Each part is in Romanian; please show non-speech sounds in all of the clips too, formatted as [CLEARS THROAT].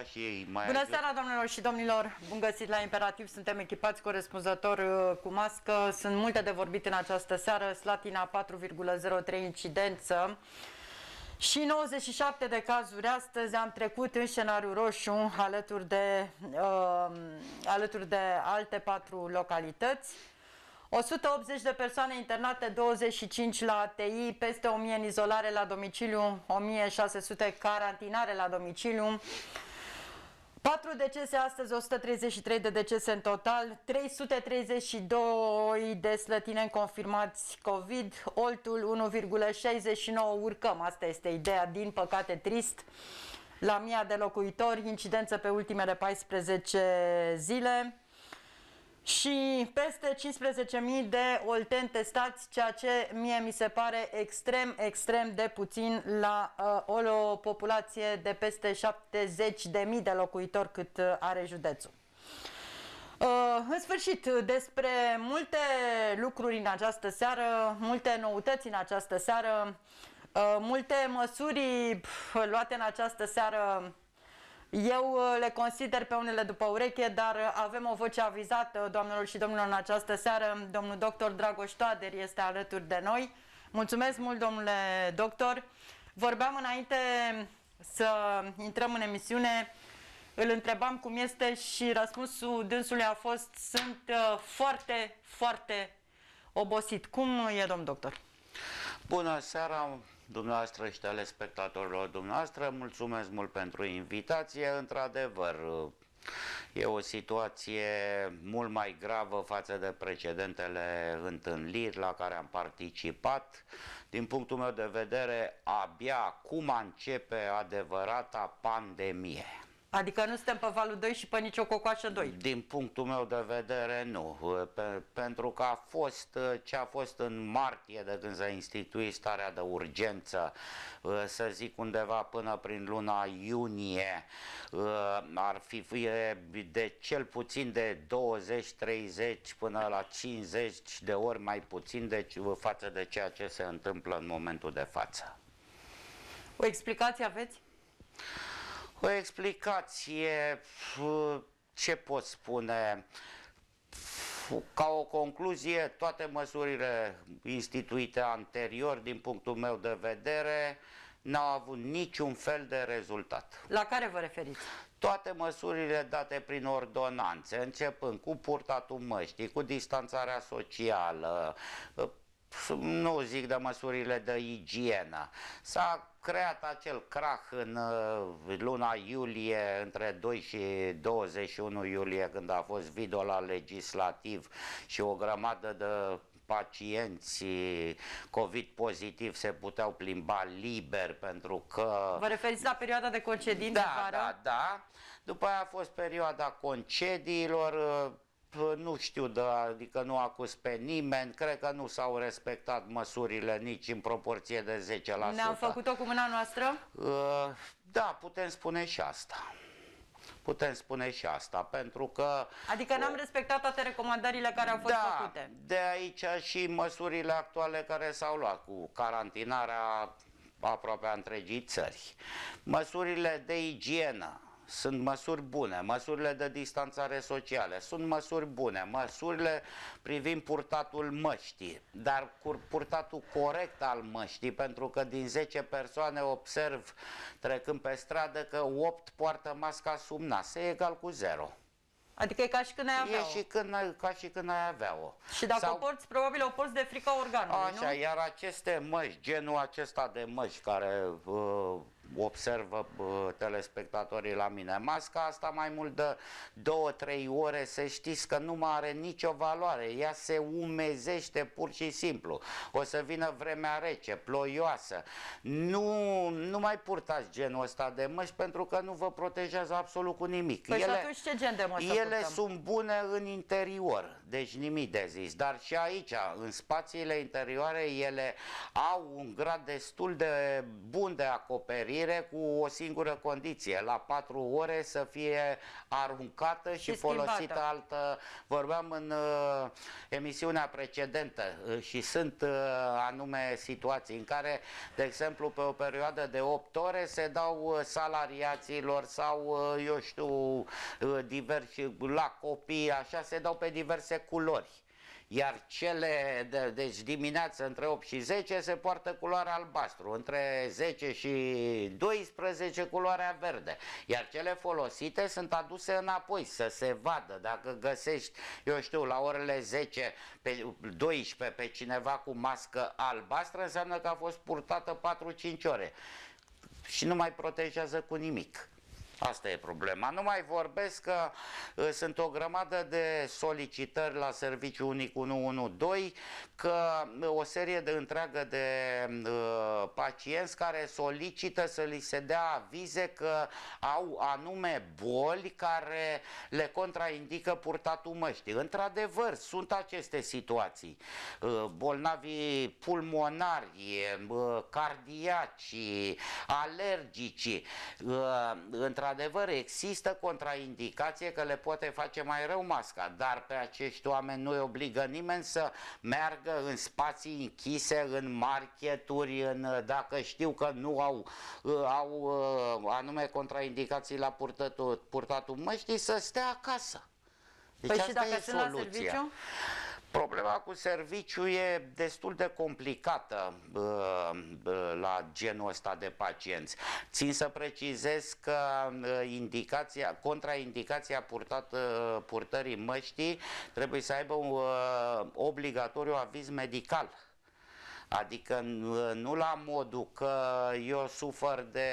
ca și ei. Mai Bună ajut. seara, doamnelor și domnilor! Bun găsit la Imperativ, suntem echipați corespunzător uh, cu mască. Sunt multe de vorbit în această seară. Slatina 4,03 incidență. Și 97 de cazuri astăzi am trecut în scenariu roșu alături de, uh, alături de alte patru localități. 180 de persoane internate, 25 la ATI, peste 1000 în izolare la domiciliu, 1600 carantinare la domiciliu. 4 decese astăzi, 133 de decese în total, 332 de slătineni confirmați COVID, Oltul 1,69 urcăm, asta este ideea, din păcate trist, la mia de locuitori, incidență pe ultimele 14 zile și peste 15.000 de olteni testați, ceea ce mie mi se pare extrem, extrem de puțin la uh, o populație de peste 70.000 de locuitori cât uh, are județul. Uh, în sfârșit, despre multe lucruri în această seară, multe noutăți în această seară, uh, multe măsuri pf, luate în această seară eu uh, le consider pe unele după ureche, dar uh, avem o voce avizată, doamnelor și domnilor, în această seară. Domnul doctor Dragoș Toader este alături de noi. Mulțumesc mult, domnule doctor. Vorbeam înainte să intrăm în emisiune, îl întrebam cum este și răspunsul dânsului a fost sunt uh, foarte, foarte obosit. Cum e, domn doctor? Bună seara, dumneavoastră și telespectatorilor dumneavoastră. Mulțumesc mult pentru invitație. Într-adevăr, e o situație mult mai gravă față de precedentele întâlniri la care am participat. Din punctul meu de vedere, abia acum începe adevărata pandemie. Adică nu suntem pe valul 2 și pe nicio cocoașă 2. Din punctul meu de vedere, nu. Pe, pentru că a fost ce a fost în martie de când s-a instituit starea de urgență, să zic undeva până prin luna iunie, ar fi de cel puțin de 20-30 până la 50 de ori mai puțin de, față de ceea ce se întâmplă în momentul de față. O explicație aveți? O explicație, ce pot spune, ca o concluzie, toate măsurile instituite anterior, din punctul meu de vedere, n-au avut niciun fel de rezultat. La care vă referiți? Toate măsurile date prin ordonanțe, începând cu purtatul măștii, cu distanțarea socială, nu zic de măsurile de igienă. S-a creat acel crah în luna iulie, între 2 și 21 iulie, când a fost video la legislativ și o grămadă de pacienți COVID pozitiv se puteau plimba liber pentru că... Vă referiți la perioada de concedii da, de vară? Da, da, După aia a fost perioada concediilor, nu știu, de, adică nu acuz pe nimeni, cred că nu s-au respectat măsurile nici în proporție de 10%. Ne-am făcut-o cu mâna noastră? Uh, da, putem spune și asta. Putem spune și asta, pentru că... Adică n-am respectat toate recomandările care au fost da, făcute. de aici și măsurile actuale care s-au luat cu carantinarea aproape a întregii țări. Măsurile de igienă, sunt măsuri bune, măsurile de distanțare socială sunt măsuri bune, măsurile privind purtatul măștii, dar purtatul corect al măștii, pentru că din 10 persoane observ trecând pe stradă că 8 poartă masca sub nas, e egal cu 0. Adică e ca și când ai avea E și când, ca și când ai avea-o. Și dacă Sau... o porți, probabil o porți de frica organului, Așa, nu? iar aceste măști, genul acesta de măști care uh, observă uh, telespectatorii la mine, masca asta mai mult de 2-3 ore, să știți că nu mai are nicio valoare, ea se umezește pur și simplu. O să vină vremea rece, ploioasă. Nu, nu mai purtați genul ăsta de măști pentru că nu vă protejează absolut cu nimic. Păi ele, și atunci ce gen de măști Ele purtăm? sunt bune în interior, deci nimic de zis, dar și aici, în spațiile interioare, ele au un grad destul de bun de acoperire întâlnire cu o singură condiție, la patru ore să fie aruncată și, Și folosită schimbată. altă. Vorbeam în uh, emisiunea precedentă uh, și sunt uh, anume situații în care, de exemplu, pe o perioadă de 8 ore se dau uh, salariaților sau, uh, eu știu, uh, diversi, la copii, așa, se dau pe diverse culori. Iar cele, de, deci dimineața între 8 și 10 se poartă culoarea albastru, între 10 și 12 culoarea verde. Iar cele folosite sunt aduse înapoi să se vadă. Dacă găsești, eu știu, la orele 10, pe 12 pe cineva cu mască albastră, înseamnă că a fost purtată 4-5 ore. Și nu mai protejează cu nimic. Asta e problema. Nu mai vorbesc că uh, sunt o grămadă de solicitări la serviciu unic 112, că uh, o serie de întreagă de uh, pacienți care solicită să li se dea avize că au anume boli care le contraindică purtatul măștii. Într-adevăr, sunt aceste situații. Uh, bolnavii pulmonari, uh, cardiaci, alergici. Uh, Într-adevăr, există contraindicație că le poate face mai rău masca, dar pe acești oameni nu îi obligă nimeni să meargă în spații închise, în marketuri, în, dacă știu că nu au, uh, au uh, anume contraindicații la purtătul, purtatul măștii, să stea acasă. Deci Păi și asta dacă e sunt la soluția. serviciu? Problema cu serviciu e destul de complicată uh, uh, la genul ăsta de pacienți. Țin să precizez că uh, indicația, contraindicația purtat, uh, purtării măștii trebuie să aibă un uh, obligatoriu aviz medical. Adică nu nu la modul că eu sufăr de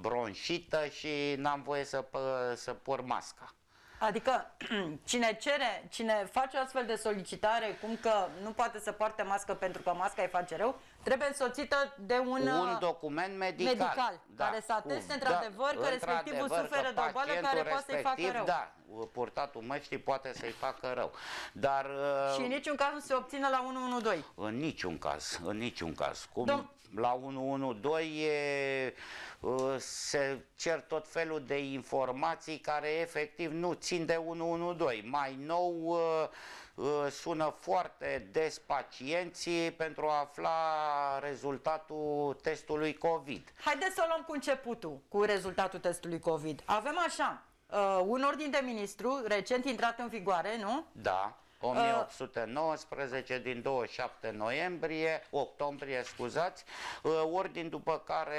bronșită și n-am voie să, pă- să por masca. Adică [CLEARS THROAT] cine cere, cine face o astfel de solicitare, cum că nu poate să poarte mască pentru că masca îi face rău, trebuie însoțită de un, un uh, document medical, medical, care să ateste Cu- într-adevăr că respectivul într-adevăr suferă că de o boală care pacientul poate să-i facă respectiv, rău. Da, purtatul măștii poate să-i facă rău. Dar uh, și în niciun caz nu se obține la 112. în niciun caz, în niciun caz. Cum Dom- la 112 e, uh, se cer tot felul de informații care efectiv nu țin de 112. Mai nou uh, uh, sună foarte des pacienții pentru a afla rezultatul testului COVID. Haideți să o luăm cu începutul, cu rezultatul testului COVID. Avem așa, uh, un ordin de ministru recent intrat în vigoare, nu? Da. 1819 din 27 noiembrie, octombrie, scuzați, uh, ordin după care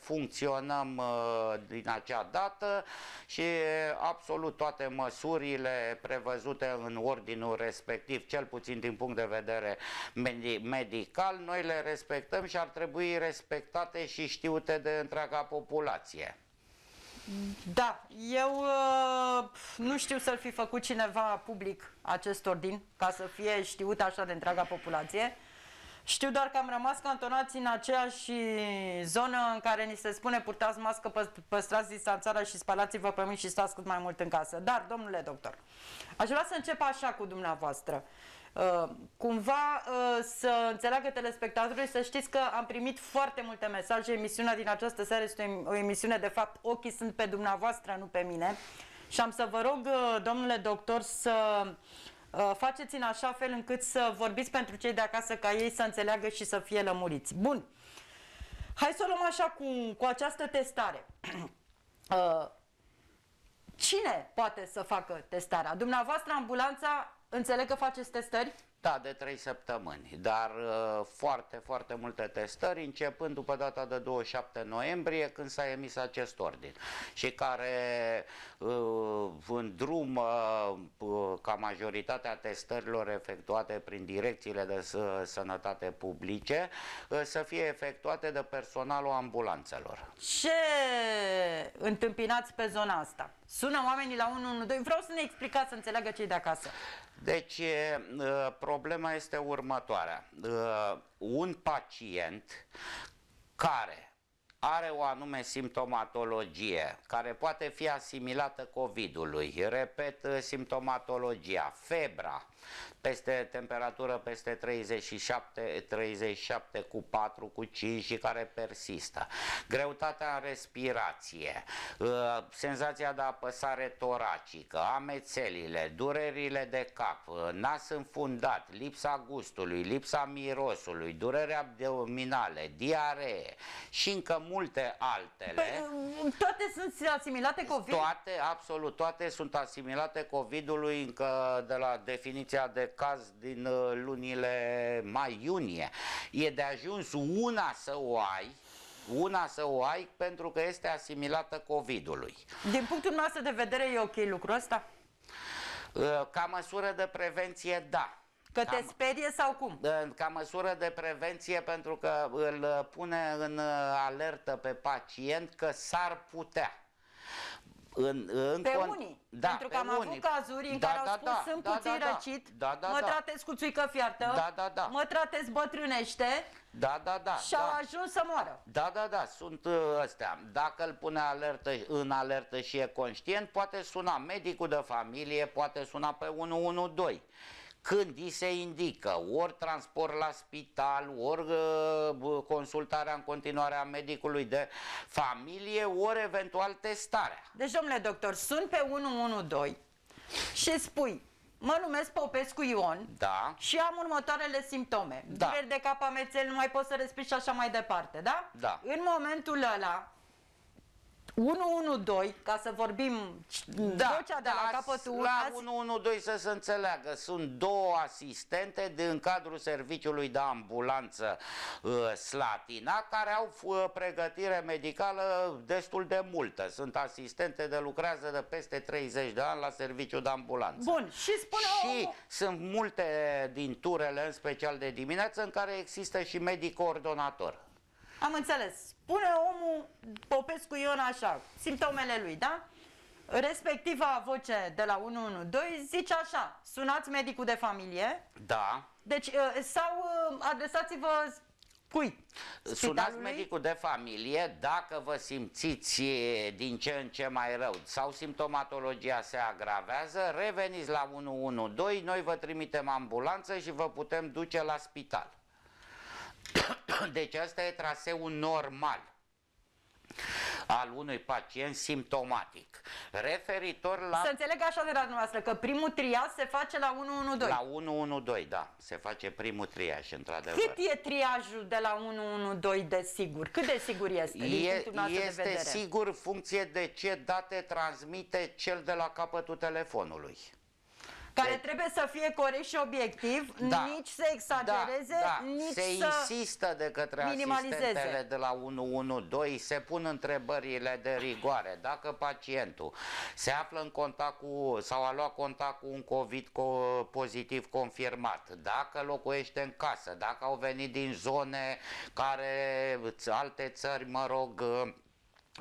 funcționăm uh, din acea dată și absolut toate măsurile prevăzute în ordinul respectiv, cel puțin din punct de vedere medi- medical, noi le respectăm și ar trebui respectate și știute de întreaga populație. Da, eu uh, nu știu să-l fi făcut cineva public acest ordin, ca să fie știut așa de întreaga populație. Știu doar că am rămas cantonați în aceeași zonă în care ni se spune purtați mască, pă- păstrați distanțarea și spălați-vă pe mâini și stați cât mai mult în casă. Dar, domnule doctor, aș vrea să încep așa cu dumneavoastră. Uh, cumva uh, să înțeleagă telespectatorii să știți că am primit foarte multe mesaje. Emisiunea din această seară este o em- o emisiune, de fapt, ochii sunt pe dumneavoastră, nu pe mine. Și am să vă rog, uh, domnule doctor, să uh, faceți în așa fel încât să vorbiți pentru cei de acasă ca ei să înțeleagă și să fie lămuriți. Bun. Hai să o luăm așa cu, cu această testare. [CLEARS THROAT] Uh, Cine poate să facă testarea? Dumneavoastră, ambulanța, înțeleg că faceți testări? Da, de 3 săptămâni, dar uh, foarte, foarte multe testări, începând după data de 27 noiembrie, când s-a emis acest ordin și care uh, în drum uh, ca majoritatea testărilor efectuate prin direcțiile de să- sănătate publice uh, să fie efectuate de personalul ambulanțelor. Ce întâmpinați pe zona asta? Sună oamenii la 112. Vreau să ne explicați să înțeleagă cei de acasă. Deci, e, uh, problema este următoarea. Uh, Un pacient care are o anume simptomatologie care poate fi asimilată COVID-ului. Repet simptomatologia, febra, peste temperatură peste 37, 37 cu 4, cu 5 și care persistă. Greutatea în respirație, uh, senzația de apăsare toracică, amețelile, durerile de cap, uh, nas înfundat, lipsa gustului, lipsa mirosului, durere abdominale, diaree și încă multe altele. Păi, uh, toate sunt asimilate COVID? Toate, absolut, toate sunt asimilate COVID-ului încă de la definiția de caz din uh, lunile mai-iunie. E de ajuns una să o ai, una să o ai pentru că este asimilată COVID-ului. Din punctul nostru de vedere e ok lucrul ăsta? Uh, ca măsură de prevenție, da. Că te sperie sau cum? Uh, ca măsură de prevenție pentru că îl pune în alertă pe pacient că s-ar putea în, în pe con... unii. Da, Pentru că am unii. avut cazuri în da, care da, au spus da, sunt da, puțin da, răcit, da, da, mă da. tratez cu țuică fiartă, da, da, da. mă tratez bătrânește da, da, da, și da. au ajuns să moară. Da, da, da, sunt uh, astea. Dacă îl pune alertă, în alertă și e conștient, poate suna medicul de familie, poate suna pe 112 când îi se indică ori transport la spital, ori uh, consultarea în continuare a medicului de familie, ori eventual testarea. Deci, domnule doctor, sunt pe 112 și spui, mă numesc Popescu Ion da. și am următoarele simptome. Da. Dureri de cap, amețel, nu mai pot să respiri și așa mai departe, da? Da. În momentul ăla, 112, ca să vorbim da, vocea de la capătul La 112 să se înțeleagă, sunt două asistente din cadrul serviciului de ambulanță uh, Slatina care au uh, pregătire medicală destul de multă. Sunt asistente de lucrează de peste 30 de ani la serviciul de ambulanță. Bun, și spune Și o... sunt multe din turele, în special de dimineață, în care există și medic coordonator. Am înțeles. Spune omul Popescu Ion așa, simptomele lui, da? Respectiva voce de la 112 zice așa, sunați medicul de familie. Da. Deci, uh, sau uh, adresați-vă cui? Sunați medicul de familie dacă vă simțiți din ce în ce mai rău sau simptomatologia se agravează, reveniți la 112, noi vă trimitem ambulanță și vă putem duce la spital. [COUGHS] Deci asta e traseul normal al unui pacient simptomatic. Referitor la... Să înțeleg așa de la dumneavoastră, că primul triaj se face la 112. La 112, da. Se face primul triaj, într-adevăr. Cât e triajul de la 112 de sigur? Cât de sigur este? E, este de sigur funcție de ce date transmite cel de la capătul telefonului care de... trebuie să fie corect și obiectiv, da. nici să exagereze, da, da. nici se să insistă de către asistentele de la 112, se pun întrebările de rigoare. Dacă pacientul se află în contact cu sau a luat contact cu un COVID pozitiv confirmat, dacă locuiește în casă, dacă au venit din zone care alte țări, mă rog,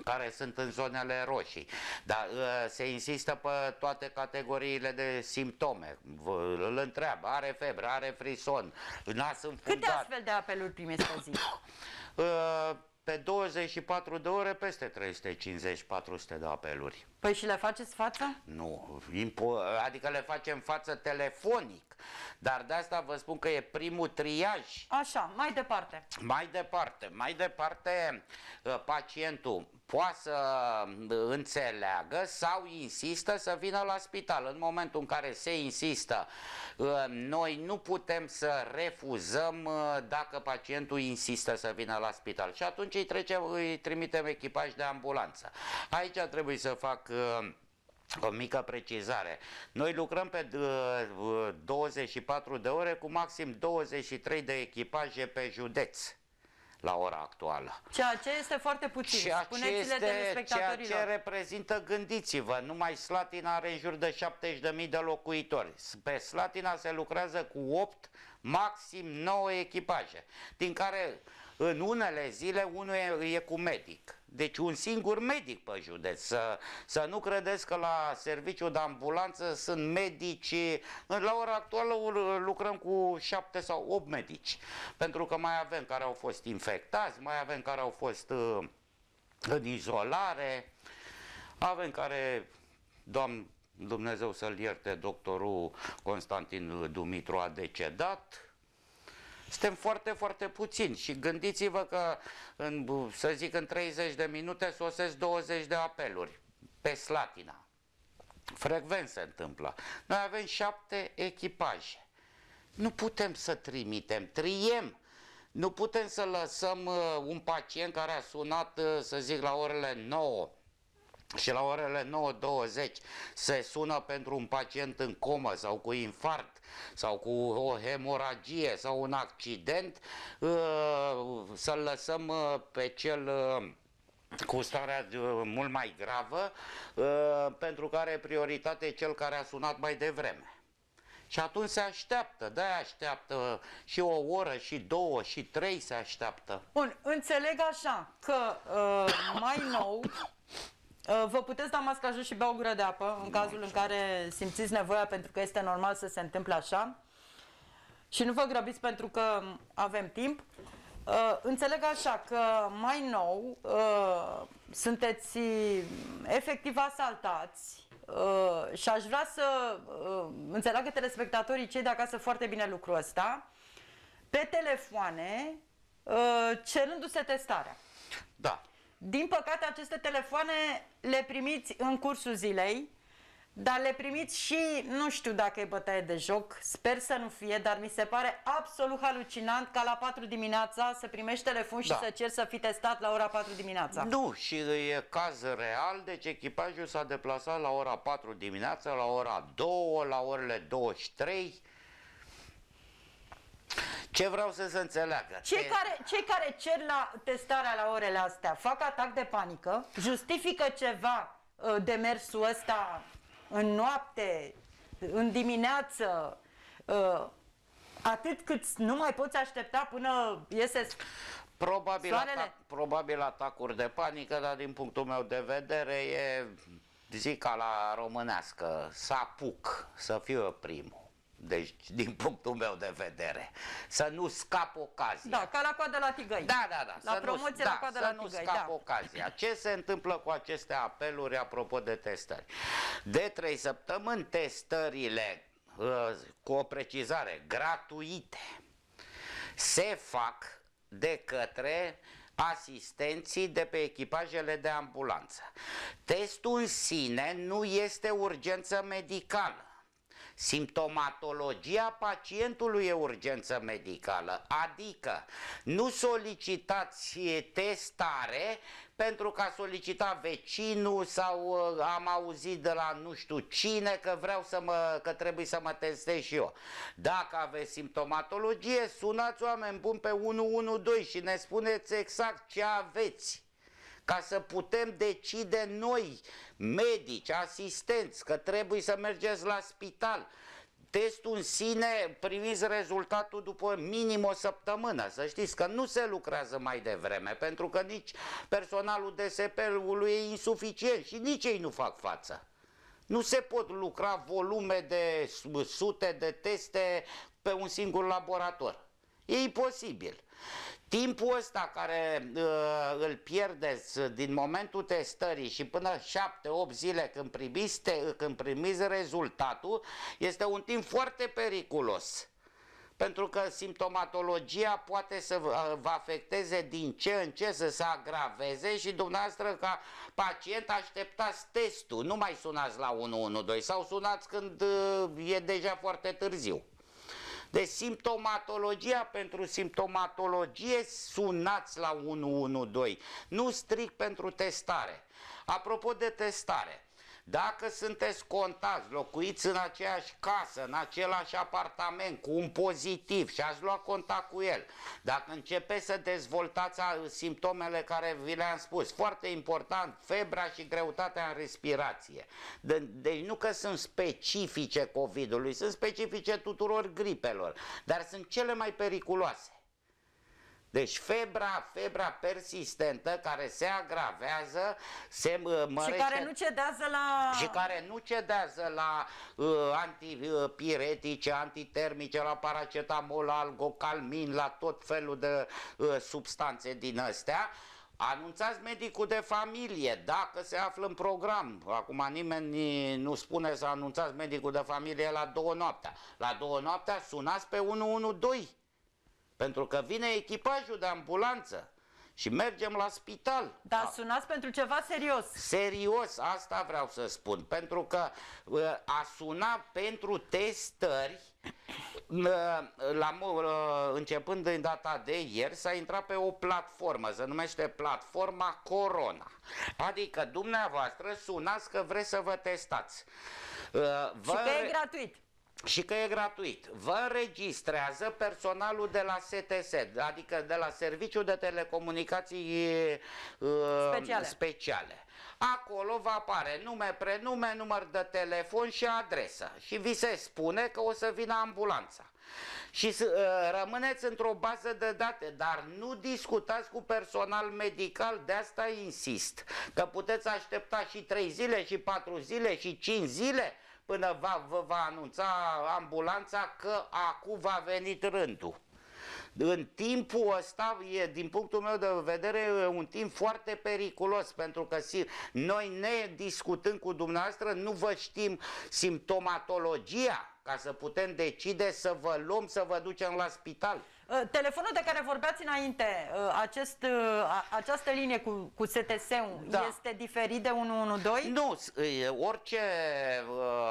care sunt în zonele roșii. Dar uh, se insistă pe toate categoriile de simptome. Îl întreabă, are febră, are frison, nas înfundat. Câte astfel de apeluri primiți pe zi? Uh, pe 24 de ore peste 350-400 de apeluri. Păi și le faceți față? Nu, adică le facem față telefonic, dar de asta vă spun că e primul triaj. Așa, mai departe. Mai departe, mai departe uh, pacientul poate să înțeleagă sau insistă să vină la spital. În momentul în care se insistă, ă, noi nu putem să refuzăm ă, dacă pacientul insistă să vină la spital și atunci îi, trecem, îi trimitem echipaj de ambulanță. Aici trebuie să fac ă, o mică precizare. Noi lucrăm pe 24 de ore cu maxim 23 de echipaje pe județ la ora actuală. Ceea ce este foarte puțin. Ceea ce, este, ceea ce reprezintă, gândiți-vă, numai Slatina are în jur de 70.000 de locuitori. Pe Slatina se lucrează cu 8, maxim 9 echipaje, din care în unele zile unul e, e cu medic. Deci un singur medic pe județ. Să, să nu credeți că la serviciul de ambulanță sunt medici. La ora actuală lucrăm cu șapte sau opt medici. Pentru că mai avem care au fost infectați, mai avem care au fost uh, în izolare, avem care, doamn Dumnezeu să-l ierte, doctorul Constantin Dumitru a decedat, suntem foarte, foarte puțini și gândiți-vă că, în, să zic, în 30 de minute sosesc 20 de apeluri pe Slatina. Frecvent se întâmplă. Noi avem șapte echipaje. Nu putem să trimitem, triem. Nu putem să lăsăm uh, un pacient care a sunat, uh, să zic, la orele 9 și la orele 9.20 se sună pentru un pacient în comă sau cu infarct sau cu o hemoragie sau un accident, uh, să-l lăsăm uh, pe cel uh, cu starea mult mai gravă, pentru care prioritate e cel care a sunat mai devreme. Și atunci se așteaptă, de așteaptă și o oră, și două, și trei se așteaptă. Bun, înțeleg așa că uh, mai nou Uh, vă puteți da masca jos și bea o gură de apă în cazul în care simțiți nevoia pentru că este normal să se întâmple așa. Și nu vă grăbiți pentru că avem timp. Uh, înțeleg așa că mai nou uh, sunteți efectiv asaltați uh, și aș vrea să uh, înțeleagă telespectatorii cei de acasă foarte bine lucrul ăsta pe telefoane uh, cerându-se testarea. Da. Din păcate, aceste telefoane le primiți în cursul zilei, dar le primiți și, nu știu dacă e bătaie de joc, sper să nu fie, dar mi se pare absolut halucinant ca la 4 dimineața să primești telefon și da. să ceri să fii testat la ora 4 dimineața. Nu, și e caz real, deci echipajul s-a deplasat la ora 4 dimineața, la ora 2, la orele 23, ce vreau să se înțeleagă? Cei, care, cei care cer la testarea la orele astea fac atac de panică, justifică ceva uh, demersul ăsta în noapte, în dimineață, uh, atât cât nu mai poți aștepta până iese Probabil, atac, probabil atacuri de panică, dar din punctul meu de vedere e, zic ca la românească, să apuc, să fiu primul. Deci, din punctul meu de vedere, să nu scap ocazia. Da, ca la coadă la tigăi. Da, da, da. La să promoție nu, la coadă da, la să nu tigăi, scap da. ocazia. Ce se întâmplă cu aceste apeluri apropo de testări? De trei săptămâni testările uh, cu o precizare gratuite se fac de către asistenții de pe echipajele de ambulanță. Testul în sine nu este urgență medicală. Simptomatologia pacientului e urgență medicală, adică nu solicitați testare pentru că a solicitat vecinul sau uh, am auzit de la nu știu cine că vreau să mă, că trebuie să mă testez și eu. Dacă aveți simptomatologie, sunați oameni buni pe 112 și ne spuneți exact ce aveți ca să putem decide noi, medici, asistenți, că trebuie să mergeți la spital. Testul în sine primiți rezultatul după minim o săptămână. Să știți că nu se lucrează mai devreme, pentru că nici personalul DSP-ului e insuficient și nici ei nu fac față. Nu se pot lucra volume de sute de teste pe un singur laborator. E imposibil. Timpul ăsta care uh, îl pierdeți din momentul testării și până 7-8 zile când primiți, te, când primiți rezultatul este un timp foarte periculos pentru că simptomatologia poate să vă afecteze din ce în ce să se agraveze și dumneavoastră ca pacient așteptați testul, nu mai sunați la 112 sau sunați când uh, e deja foarte târziu. De simptomatologia pentru simptomatologie sunați la 112, nu strict pentru testare. Apropo de testare, dacă sunteți contați, locuiți în aceeași casă, în același apartament, cu un pozitiv și ați luat contact cu el, dacă începeți să dezvoltați simptomele care vi le-am spus, foarte important, febra și greutatea în respirație. De, deci nu că sunt specifice COVID-ului, sunt specifice tuturor gripelor, dar sunt cele mai periculoase. Deci febra, febra persistentă care se agravează, se mărește... Și care nu cedează la... Și care nu cedează la uh, antipiretice, antitermice, la paracetamol, algocalmin, la tot felul de uh, substanțe din astea, Anunțați medicul de familie dacă se află în program. Acum nimeni nu spune să anunțați medicul de familie la două noaptea. La două noaptea sunați pe 112. Pentru că vine echipajul de ambulanță și mergem la spital. Dar sunați pentru ceva serios. Serios, asta vreau să spun. Pentru că uh, a suna pentru testări, uh, la, uh, începând din data de ieri, s-a intrat pe o platformă, se numește platforma Corona. Adică dumneavoastră sunați că vreți să vă testați. Vă... Și că e gratuit și că e gratuit. Vă înregistrează personalul de la STS, adică de la Serviciul de Telecomunicații uh, speciale. speciale. Acolo va apare nume, prenume, număr de telefon și adresă și vi se spune că o să vină ambulanța. Și uh, rămâneți într-o bază de date, dar nu discutați cu personal medical, de asta insist, că puteți aștepta și 3 zile, și 4 zile, și 5 zile, până va, vă va anunța ambulanța că acum va venit rândul. În timpul ăsta e, din punctul meu de vedere, un timp foarte periculos, pentru că noi ne discutând cu dumneavoastră nu vă știm simptomatologia ca să putem decide să vă luăm, să vă ducem la spital. Uh, telefonul de care vorbeați înainte, uh, acest, uh, această linie cu, cu STS-ul da. este diferit de 112? Nu, orice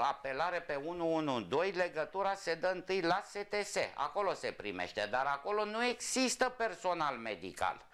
apelare pe 112, legătura se dă întâi la STS, acolo se primește, dar acolo nu există personal medical.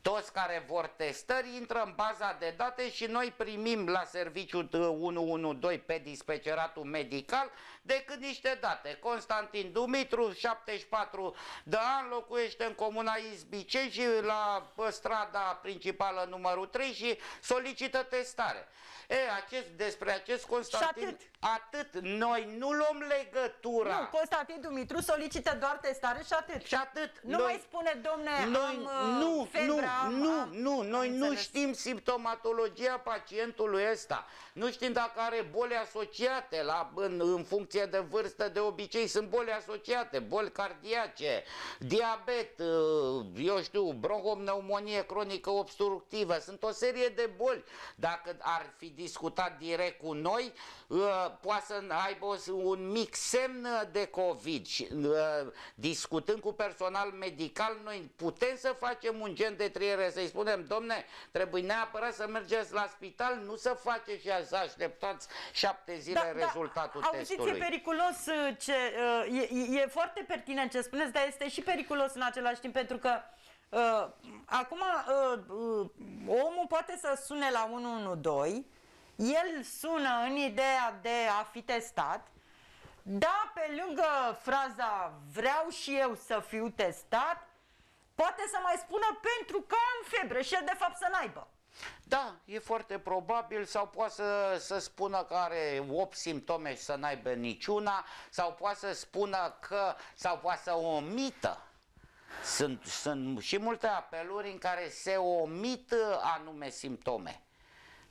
Toți care vor testări intră în baza de date și noi primim la serviciul 112 pe dispeceratul medical decât niște date. Constantin Dumitru, 74 de ani, locuiește în comuna Izbiceni și la strada principală numărul 3 și solicită testare. E, acest, despre acest Constantin... Și atât. Atât. Noi nu luăm legătura. Nu, Constantin Dumitru solicită doar testare și atât. Și atât. Nu noi, mai spune, domne, noi, am nu, uh, febra, nu, nu, am, nu, noi nu înțeles. știm simptomatologia pacientului ăsta. Nu știm dacă are boli asociate la, în, în funcție de vârstă, de obicei sunt boli asociate, boli cardiace, diabet, uh, eu știu, bronhopneumonie cronică obstructivă, sunt o serie de boli. Dacă ar fi discutat direct cu noi, uh, poate să aibă un mic semn de COVID și uh, discutând cu personal medical, noi putem să facem un gen de triere, să-i spunem, domne, trebuie neapărat să mergeți la spital, nu să faceți și să așteptați șapte zile da, da rezultatul da, testului. Auziți, e periculos, uh, ce, e, e foarte pertinent ce spuneți, dar este și periculos în același timp, pentru că Uh, acum, uh, uh, omul poate să sune la 112 el sună în ideea de a fi testat, da, pe lângă fraza vreau și eu să fiu testat, poate să mai spună pentru că am febră și el de fapt să n-aibă. Da, e foarte probabil sau poate să, să spună că are 8 simptome și să n-aibă niciuna sau poate să spună că sau poate să omită. Sunt, sunt și multe apeluri în care se omit anume simptome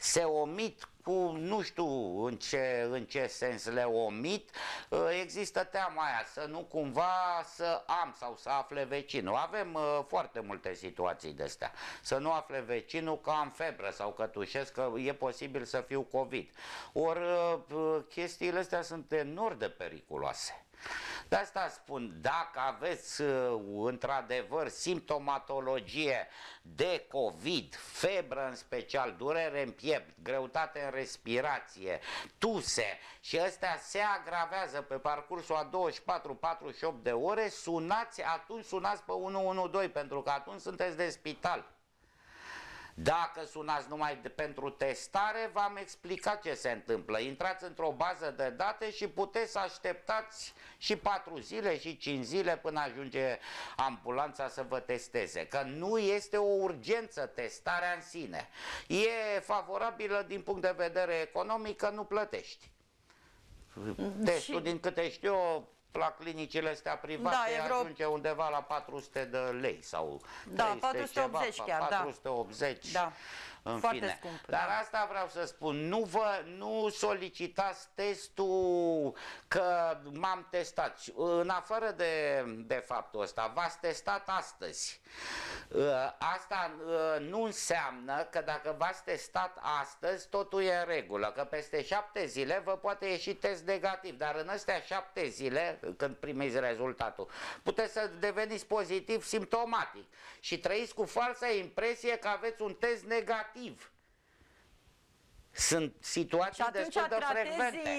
se omit cu, nu știu în ce, în ce sens le omit, ă, există teama aia să nu cumva să am sau să afle vecinul. Avem uh, foarte multe situații de astea. Să nu afle vecinul că am febră sau că tușesc, că e posibil să fiu COVID. Ori uh, chestiile astea sunt enorm de periculoase. De asta spun, dacă aveți uh, într-adevăr simptomatologie de COVID, febră în special, durere în piept, greutate în respirație, tuse și astea se agravează pe parcursul a 24-48 de ore, sunați, atunci sunați pe 112 pentru că atunci sunteți de spital. Dacă sunați numai de, pentru testare, v-am explicat ce se întâmplă. Intrați într-o bază de date și puteți să așteptați și 4 zile și 5 zile până ajunge ambulanța să vă testeze. Că nu este o urgență testarea în sine. E favorabilă din punct de vedere economic că nu plătești. Testul, și... din câte știu eu, la clinicile astea private da, vreo... ajunge undeva la 400 de lei sau da, 480 ceva, chiar, 480. Da. În Foarte fine. scump, Dar da. asta vreau să spun, nu vă nu solicitați testul că m-am testat. Și, În afară de, de faptul ăsta, v-ați testat astăzi. Uh, Asta uh, nu înseamnă că dacă v-ați testat astăzi, totul e în regulă, că peste șapte zile vă poate ieși test negativ, dar în astea șapte zile, când primiți rezultatul, puteți să deveniți pozitiv simptomatic și trăiți cu falsa impresie că aveți un test negativ. Sunt situații Și atunci destul de tratezi, frecvente.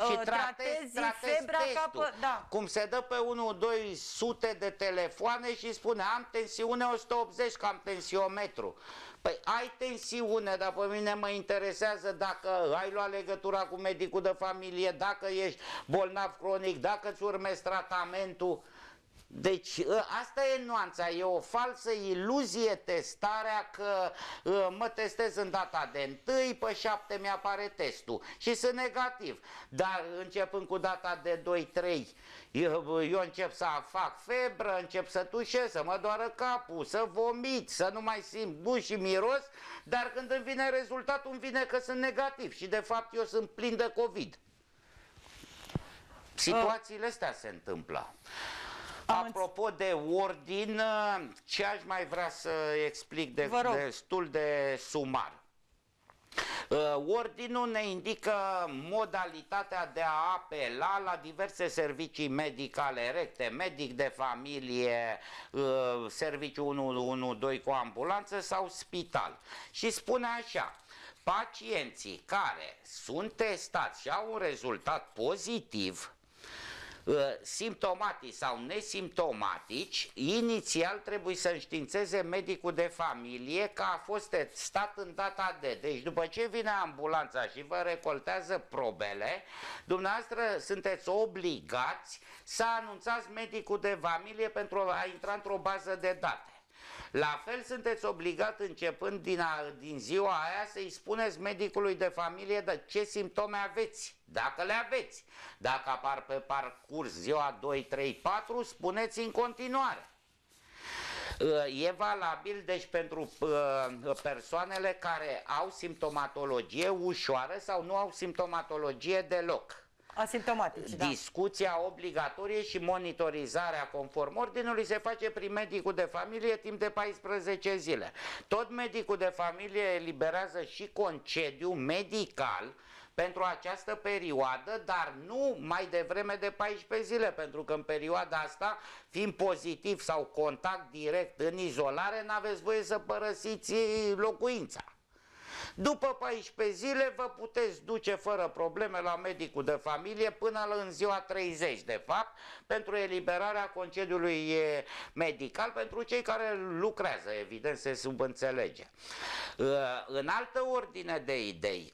uh, Și tratezi febra testul. capă- da. Cum se dă pe 1-2 sute de telefoane și spune am tensiune 180 că am tensiometru. Păi ai tensiune, dar pe mine mă interesează dacă ai luat legătura cu medicul de familie, dacă ești bolnav cronic, dacă îți urmezi tratamentul. Deci ă, asta e nuanța, e o falsă iluzie testarea că ă, mă testez în data de 1, pe 7 mi-apare testul și sunt negativ. Dar începând cu data de 2-3, eu, eu încep să fac febră, încep să tușesc, să mă doară capul, să vomit, să nu mai simt gust și miros, dar când îmi vine rezultatul, îmi vine că sunt negativ și de fapt eu sunt plin de COVID. Situațiile astea se întâmplă. Am Apropo de ordin, ce aș mai vrea să explic de, Vă rog. destul de sumar. Uh, Ordinul ne indică modalitatea de a apela la diverse servicii medicale recte, medic de familie, uh, serviciu 112 cu ambulanță sau spital. Și spune așa, pacienții care sunt testați și au un rezultat pozitiv, Uh, simptomatici sau nesimptomatici, inițial trebuie să înștiințeze medicul de familie că a fost testat în data de. Deci după ce vine ambulanța și vă recoltează probele, dumneavoastră sunteți obligați să anunțați medicul de familie pentru a intra într-o bază de date. La fel sunteți obligat începând din, a, din ziua aia să-i spuneți medicului de familie de ce simptome aveți, dacă le aveți. Dacă apar pe parcurs ziua 2, 3, 4, spuneți în continuare. Uh, E valabil deci pentru uh, persoanele care au simptomatologie ușoară sau nu au simptomatologie deloc. Asimptomatici, da. Discuția obligatorie și monitorizarea conform ordinului se face prin medicul de familie timp de 14 zile. Tot medicul de familie eliberează și concediu medical pentru această perioadă, dar nu mai devreme de 14 zile, pentru că în perioada asta, fiind pozitiv sau contact direct în izolare, n-aveți voie să părăsiți locuința. După 14 zile vă puteți duce fără probleme la medicul de familie până la în ziua 30 de fapt pentru eliberarea concediului e, medical pentru cei care lucrează, evident se subînțelege. Uh, În altă ordine de idei,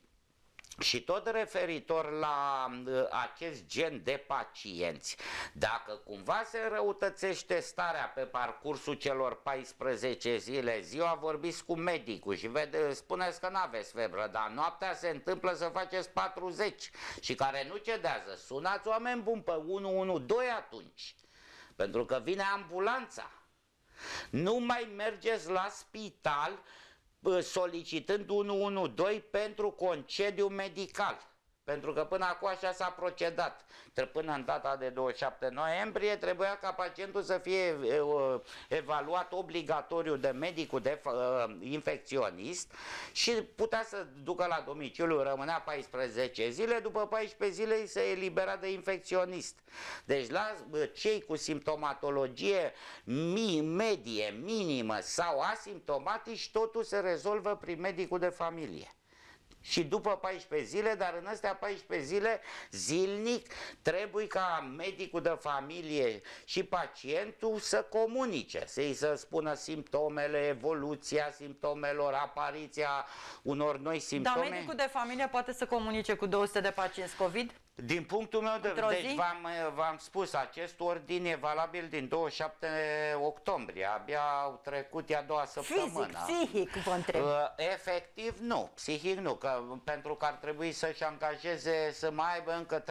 și tot referitor la uh, acest gen de pacienți, dacă cumva se răutățește starea pe parcursul celor 14 zile, ziua vorbiți cu medicul și vede, spuneți că nu aveți febră, dar noaptea se întâmplă să faceți 40 și care nu cedează, sunați oameni buni pe 112 atunci, pentru că vine ambulanța. Nu mai mergeți la spital uh, solicitând 112 pentru concediu medical. Pentru că până acum așa s-a procedat. Tre- Până în data de 27 noiembrie trebuia ca pacientul să fie uh, evaluat obligatoriu de medicul de uh, infecționist și putea să ducă la domiciliu, rămânea 14 zile, după 14 zile îi se elibera de infecționist. Deci la uh, cei cu simptomatologie mi, medie, minimă sau asimptomatici, totul se rezolvă prin medicul de familie și după 14 zile, dar în astea 14 zile, zilnic, trebuie ca medicul de familie și pacientul să comunice, să-i să spună simptomele, evoluția simptomelor, apariția unor noi Dar simptome. medicul de familie poate să comunice cu 200 de pacienți COVID? Din punctul meu de Într-o vedere, deci zi? v-am, v-am spus, acest ordin e valabil din 27 octombrie, abia au trecut e a doua săptămână. Fizic, psihic, vă întreb. Uh, Efectiv nu, psihic nu, că, pentru că ar trebui să-și angajeze să mai aibă încă 3-4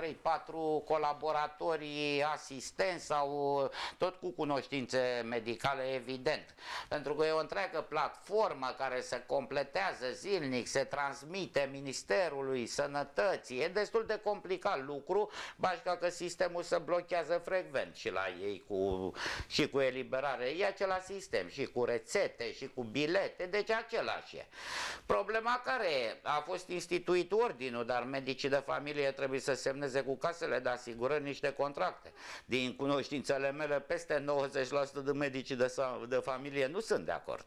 colaboratori asistenți sau uh, tot cu cunoștințe medicale, evident. Pentru că e o întreagă platformă care se completează zilnic, se transmite Ministerului Sănătății, e destul de complicat lucru, bașca că sistemul se blochează frecvent și la ei cu, și cu eliberare. E același sistem și cu rețete și cu bilete, deci același e. Problema care e? A fost instituit ordinul, dar medicii de familie trebuie să semneze cu casele de asigurări niște contracte. Din cunoștințele mele, peste 90% de medicii de, sa- de familie nu sunt de acord.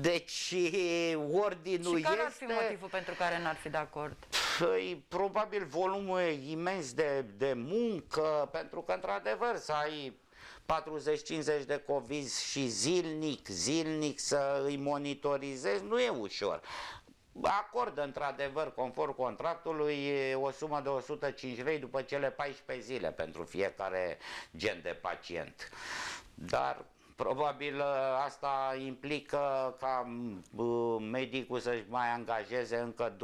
Deci ordinul Și care ar este... fi motivul pentru care n-ar fi de acord? Păi, probabil volumul e imens de, de muncă, pentru că, într-adevăr, să ai 40-50 de COVID și zilnic, zilnic să îi monitorizezi, nu e ușor. Acordă, într-adevăr, conform contractului, o sumă de 105 lei după cele 14 zile pentru fiecare gen de pacient. Dar Probabil ă, asta implică ca uh, medicul să-și mai angajeze încă 2-3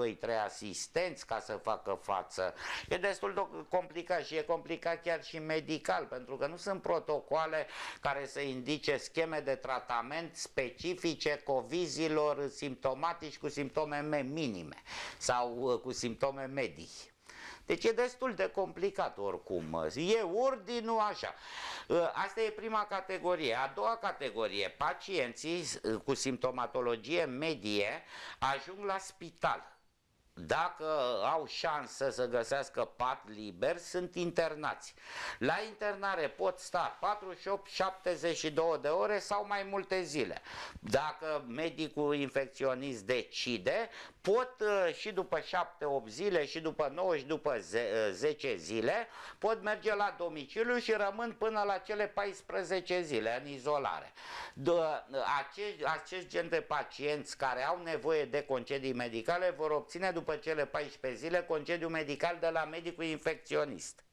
asistenți ca să facă față. E destul de complicat și e complicat chiar și medical, pentru că nu sunt protocoale care să indice scheme de tratament specifice covizilor simptomatici cu simptome minime sau uh, cu simptome medii. Deci e destul de complicat oricum. E ordinul așa. Asta e prima categorie. A doua categorie, pacienții cu simptomatologie medie ajung la spital. Dacă au șansă să găsească pat liber, sunt internați. La internare pot sta 48-72 de ore sau mai multe zile. Dacă medicul infecționist decide, pot uh, și după 7-8 zile, și după 9 și după 10 zile, pot merge la domiciliu și rămân până la cele 14 zile în izolare. Acești, acest gen de pacienți care au nevoie de concedii medicale vor obține după cele 14 zile concediu medical de la medicul infecționist.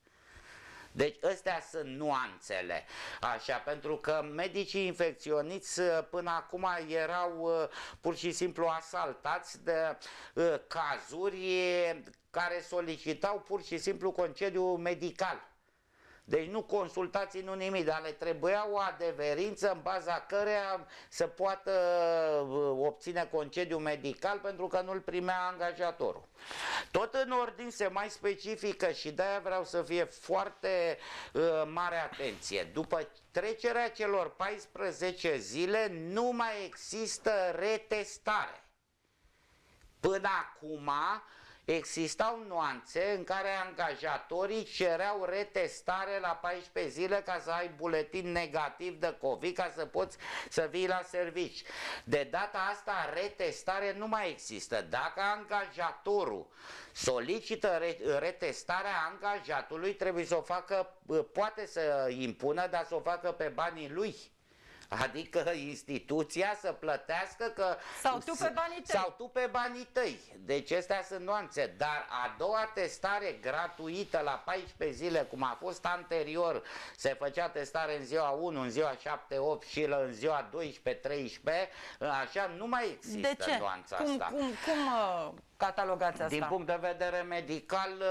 Deci astea sunt nuanțele, așa, pentru că medicii infecționiți până acum erau pur și simplu asaltați de cazuri care solicitau pur și simplu concediu medical. Deci nu consultații, nu nimic, dar le trebuia o adeverință în baza căreia să poată obține concediu medical pentru că nu-l primea angajatorul. Tot în ordin se mai specifică și de-aia vreau să fie foarte uh, mare atenție. După trecerea celor 14 zile nu mai există retestare. Până acum existau nuanțe în care angajatorii cereau retestare la 14 zile ca să ai buletin negativ de COVID ca să poți să vii la servici. De data asta retestare nu mai există. Dacă angajatorul solicită re retestarea angajatului, trebuie să o facă, poate să impună, dar să o facă pe banii lui. Adică instituția să plătească că... Sau tu pe banii tăi. Sau tu pe banii tăi. Deci astea sunt nuanțe. Dar a doua testare gratuită la 14 zile, cum a fost anterior, se făcea testare în ziua 1, în ziua 7, 8 și în ziua 12, 13, așa nu mai există De ce? nuanța cum, asta. Cum, cum uh, catalogați asta? Din punct de vedere medical,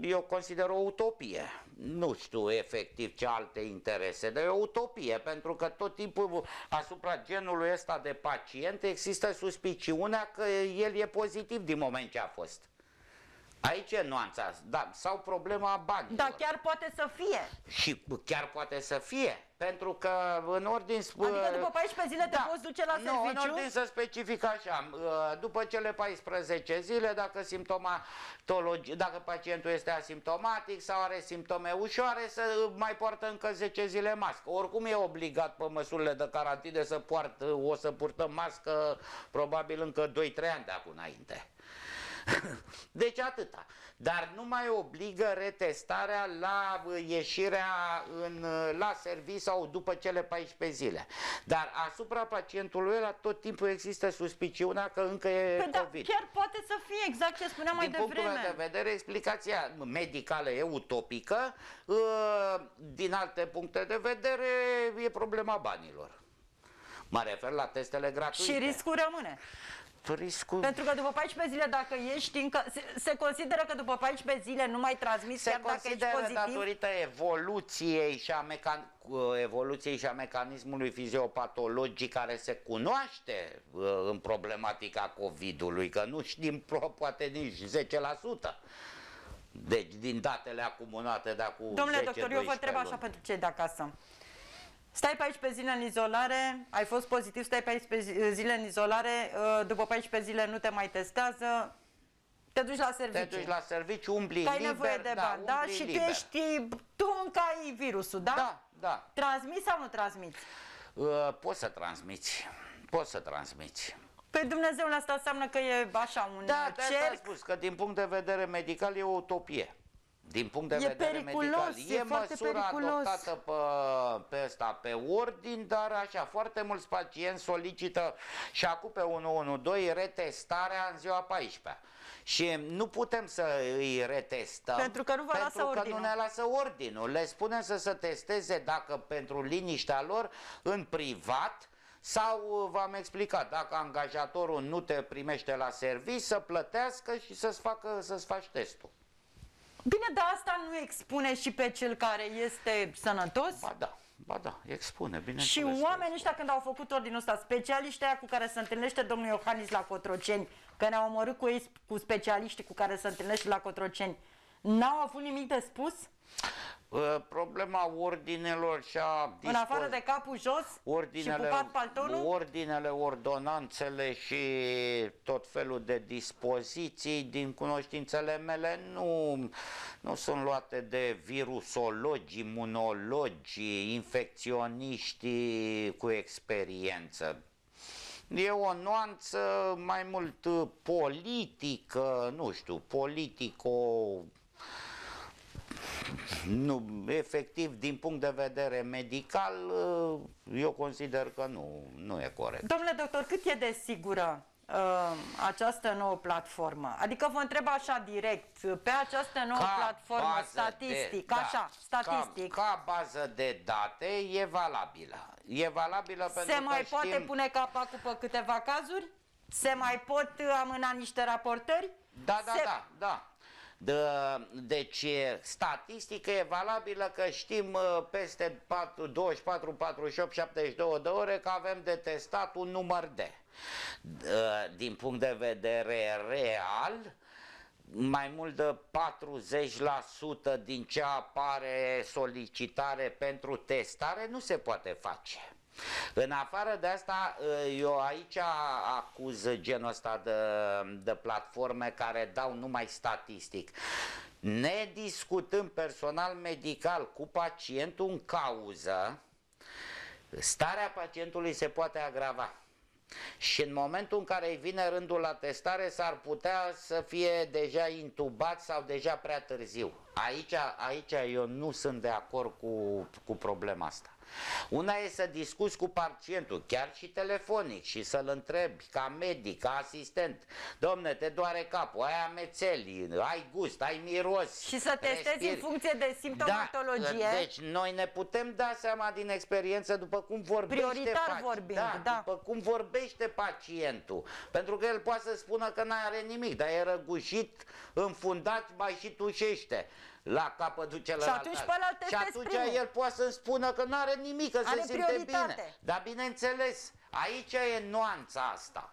eu consider o utopie. Nu știu efectiv ce alte interese, dar e o utopie, pentru că tot timpul asupra genului ăsta de pacient există suspiciunea că el e pozitiv din moment ce a fost. Aici e nuanța, da, sau problema banilor. Da, chiar poate să fie. Și chiar poate să fie, pentru că în ordin... Adică după 14 zile te poți duce la nu, serviciu? în ordin să specific așa, după cele 14 zile, dacă simptomatologie, dacă pacientul este asimptomatic sau are simptome ușoare, să mai poartă încă 10 zile mască. Oricum e obligat pe măsurile de carantină să poartă, o să purtăm mască probabil încă 2-3 ani de acum înainte. [LAUGHS] Deci atâta. Dar nu mai obligă retestarea la uh, ieșirea în, uh, la serviciu sau după cele 14 zile. Dar asupra pacientului ăla tot timpul există suspiciunea că încă e Păi da, COVID. chiar poate să fie exact ce spuneam mai Din punctul devreme. meu de vedere, explicația medicală e utopică, uh, din alte puncte de vedere e problema banilor. Mă refer la testele gratuite. Și riscul rămâne. Riscul... Pentru că după 14 zile, dacă ești încă... Se, se consideră că după 14 zile nu mai transmiți se chiar dacă ești consideră pozitiv? datorită evoluției și, a mecan... cu evoluției și a mecanismului fiziopatologic care se cunoaște uh, în problematica COVID-ului, că nu știm pro, poate nici 10%. Deci din datele acumulate de acum Domnule 10, doctor, eu vă 12 întreb așa luni. pentru cei de acasă. Stai 14 zile în izolare, ai fost pozitiv, stai 14 zile în izolare, uh, după 14 zile nu te mai testează, te duci la serviciu. Te duci la serviciu, umbli Că ai liber, nevoie de da, bani, da? umbli Și tu liber. ești, tu încă ai virusul, da? Da, da. Transmiți sau nu transmiți? Uh, poți să transmiți. Poți să transmiți. Păi Dumnezeu, asta înseamnă că e așa un Da, de asta am cerc. spus că din punct de vedere medical e o utopie. Din punct de E vedere periculos, medical. e foarte măsura periculos. adoptată pe, pe ăsta, pe ordin, dar așa, foarte mulți pacienți solicită și acum pe 112 retestarea în ziua 14 și nu putem să îi retestăm Pentru că nu vă lasă pentru că ordinul. nu ne lasă ordinul. Le spunem să se testeze dacă pentru liniștea lor în privat sau v-am explicat, dacă angajatorul nu te primește la serviciu, să plătească și să-ți, facă, să-ți faci testul. Bine, dar asta nu expune și pe cel care este sănătos? Ba da, ba da, expune, bine. Și oamenii ăștia când au făcut ordinul ăsta, specialiștii aia cu care se întâlnește domnul Iohannis la Cotroceni, că ne-au omorât cu ei, cu specialiștii cu care se întâlnește la Cotroceni, n-au avut nimic de spus? Uh, Problema ordinelor și a În afară de capul jos și ordinele, pupat paltonul? ordinele, ordonanțele și tot felul de dispoziții, din cunoștințele mele, nu, nu sunt luate de virusologi, imunologi, infecționiști cu experiență. E o nuanță mai mult uh, politică, nu știu, politico nu, efectiv, din punct de vedere medical, uh, eu consider că nu, nu e corect. Domnule doctor, cât e de sigură uh, această nouă platformă? Adică vă întreb așa direct, pe această nouă platformă bază statistic, de, așa, da, statistic, Ca, ca bază de date e valabilă. E valabilă pentru se că mai știm, poate pune capacul pe câteva cazuri? Se mai pot uh, amâna niște raportări? Da, da, se... da, da. De, deci, e- statistică e valabilă că știm uh, peste 4, 24, 48, 72 de ore că avem de testat un număr de. Uh, Din punct de vedere real, mai mult de 40% din ce apare solicitare pentru testare nu se poate face. În afară de asta, eu aici acuz genul ăsta de, de platforme care dau numai statistic. Ne discutăm personal medical cu pacientul în cauză, starea pacientului se poate agrava. Și în momentul în care îi vine rândul la testare, s-ar putea să fie deja intubat sau deja prea târziu. Aici, aici eu nu sunt de acord cu, cu problema asta. Una e să discuți cu pacientul, chiar și telefonic, și să-l întrebi ca medic, ca asistent. Domne, te doare capul, ai amețeli, ai gust, ai miros. Și să testezi respiri. în funcție de simptomatologie. Da, deci noi ne putem da seama din experiență după cum vorbește Prioritar paci- vorbind, da, da. după cum vorbește pacientul. Pentru că el poate să spună că n-are nimic, dar e răgușit, înfundat, mai și tușește la capătul celălalt. Și atunci pe ăla îl Și testezi atunci primul. el poate să spună că n-are nimic, că Are se simte prioritate. bine. Dar bineînțeles, aici e nuanța asta.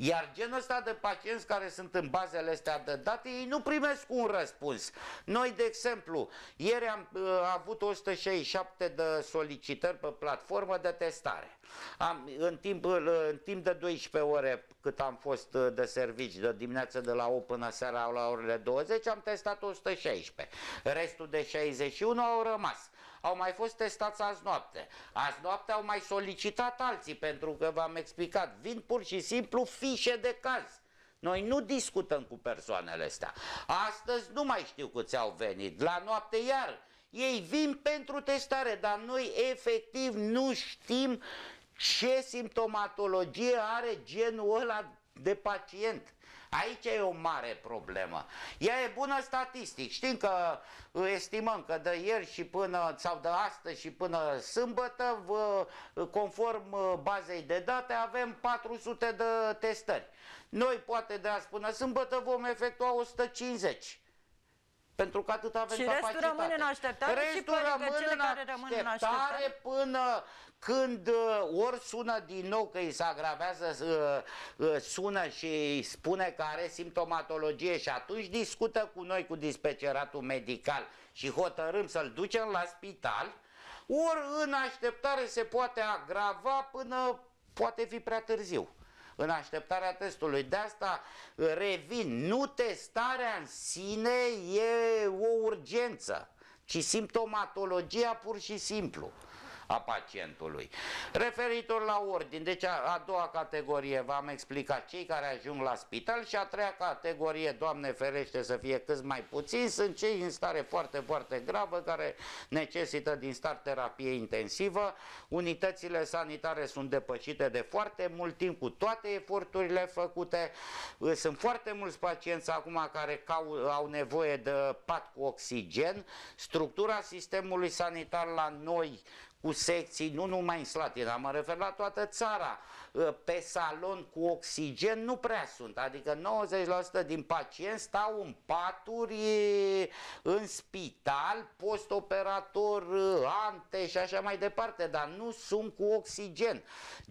Iar genul ăsta de pacienți care sunt în bazele astea de date, ei nu primesc un răspuns. Noi, de exemplu, ieri am uh, avut 167 de solicitări pe platformă de testare. Am, în, timp, uh, în timp de 12 ore cât am fost uh, de servici, de dimineață de la 8 până seara la orele 20, am testat 116. Restul de 61 au rămas au mai fost testați azi noapte. Azi noapte au mai solicitat alții, pentru că v-am explicat, vin pur și simplu fișe de caz. Noi nu discutăm cu persoanele astea. Astăzi nu mai știu câți au venit. La noapte iar ei vin pentru testare, dar noi efectiv nu știm ce simptomatologie are genul ăla de pacient. Aici e o mare problemă. Ea e bună statistic. Știm că estimăm că de ieri și până, sau de astăzi și până sâmbătă, conform uh, bazei de date, avem 400 de testări. Noi, poate de azi până sâmbătă, vom efectua 150. Pentru că atât avem și capacitate. restul rămâne în așteptare restul și rămâne cele în care rămân în așteptare până când uh, ori sună din nou că îi se agravează, uh, uh, sună și îi spune că are simptomatologie și atunci discută cu noi, cu dispeceratul medical și hotărâm să-l ducem la spital, ori în așteptare se poate agrava până poate fi prea târziu în așteptarea testului. De asta revin, nu testarea în sine e o urgență, ci simptomatologia pur și simplu a pacientului. Referitor la ordine, deci a, a doua categorie v-am explicat cei care ajung la spital și a treia categorie, Doamne ferește să fie cât mai puțin, sunt cei în stare foarte, foarte gravă care necesită din start terapie intensivă. Unitățile sanitare sunt depășite de foarte mult timp cu toate eforturile făcute. Sunt foarte mulți pacienți acum care cau, au nevoie de pat cu oxigen. Structura sistemului sanitar la noi cu secții, nu numai în Slatina, mă refer la toată țara, ă, pe salon cu oxigen nu prea sunt, adică 90% din pacienți stau în paturi, în spital, postoperator, ante și așa mai departe, dar nu sunt cu oxigen.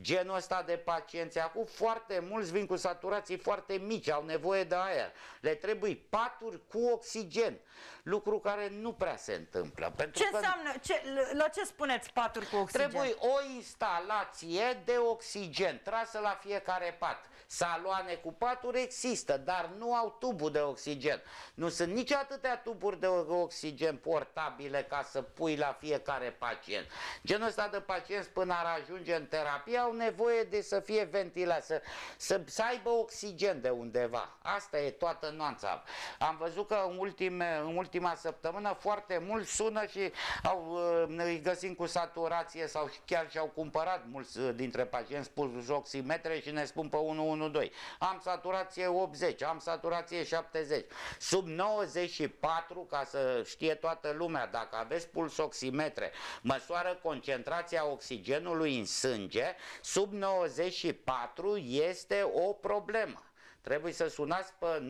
Genul ăsta de pacienți acum foarte mulți vin cu saturații foarte mici, au nevoie de aer. Le trebuie paturi cu oxigen, lucru care nu prea se întâmplă. Pentru ce că înseamnă, ce, la ce spuneți paturi cu oxigen? Trebuie o instalație de oxigen trasă la fiecare pat. Saloane cu paturi există, dar nu au tubul de oxigen. Nu sunt nici atâtea tuburi de oxigen portabile ca să pui la fiecare pacient. Genul ăsta de pacienți până ar ajunge în terapie au nevoie de să fie ventilat, să, să, să aibă oxigen de undeva. Asta e toată nuanța. Am văzut că în, ultime, în ultima săptămână foarte mulți sună și au, uh, îi găsim cu saturație sau chiar și-au cumpărat mulți uh, dintre pacienți pus oximetre și ne spun pe 112. Am saturație 80, am saturație 70. Sub 94, ca să știe toată lumea, dacă aveți pulsoximetre, măsoară concentrația oxigenului în sânge, sub 94 este o problemă. Trebuie să sunați pe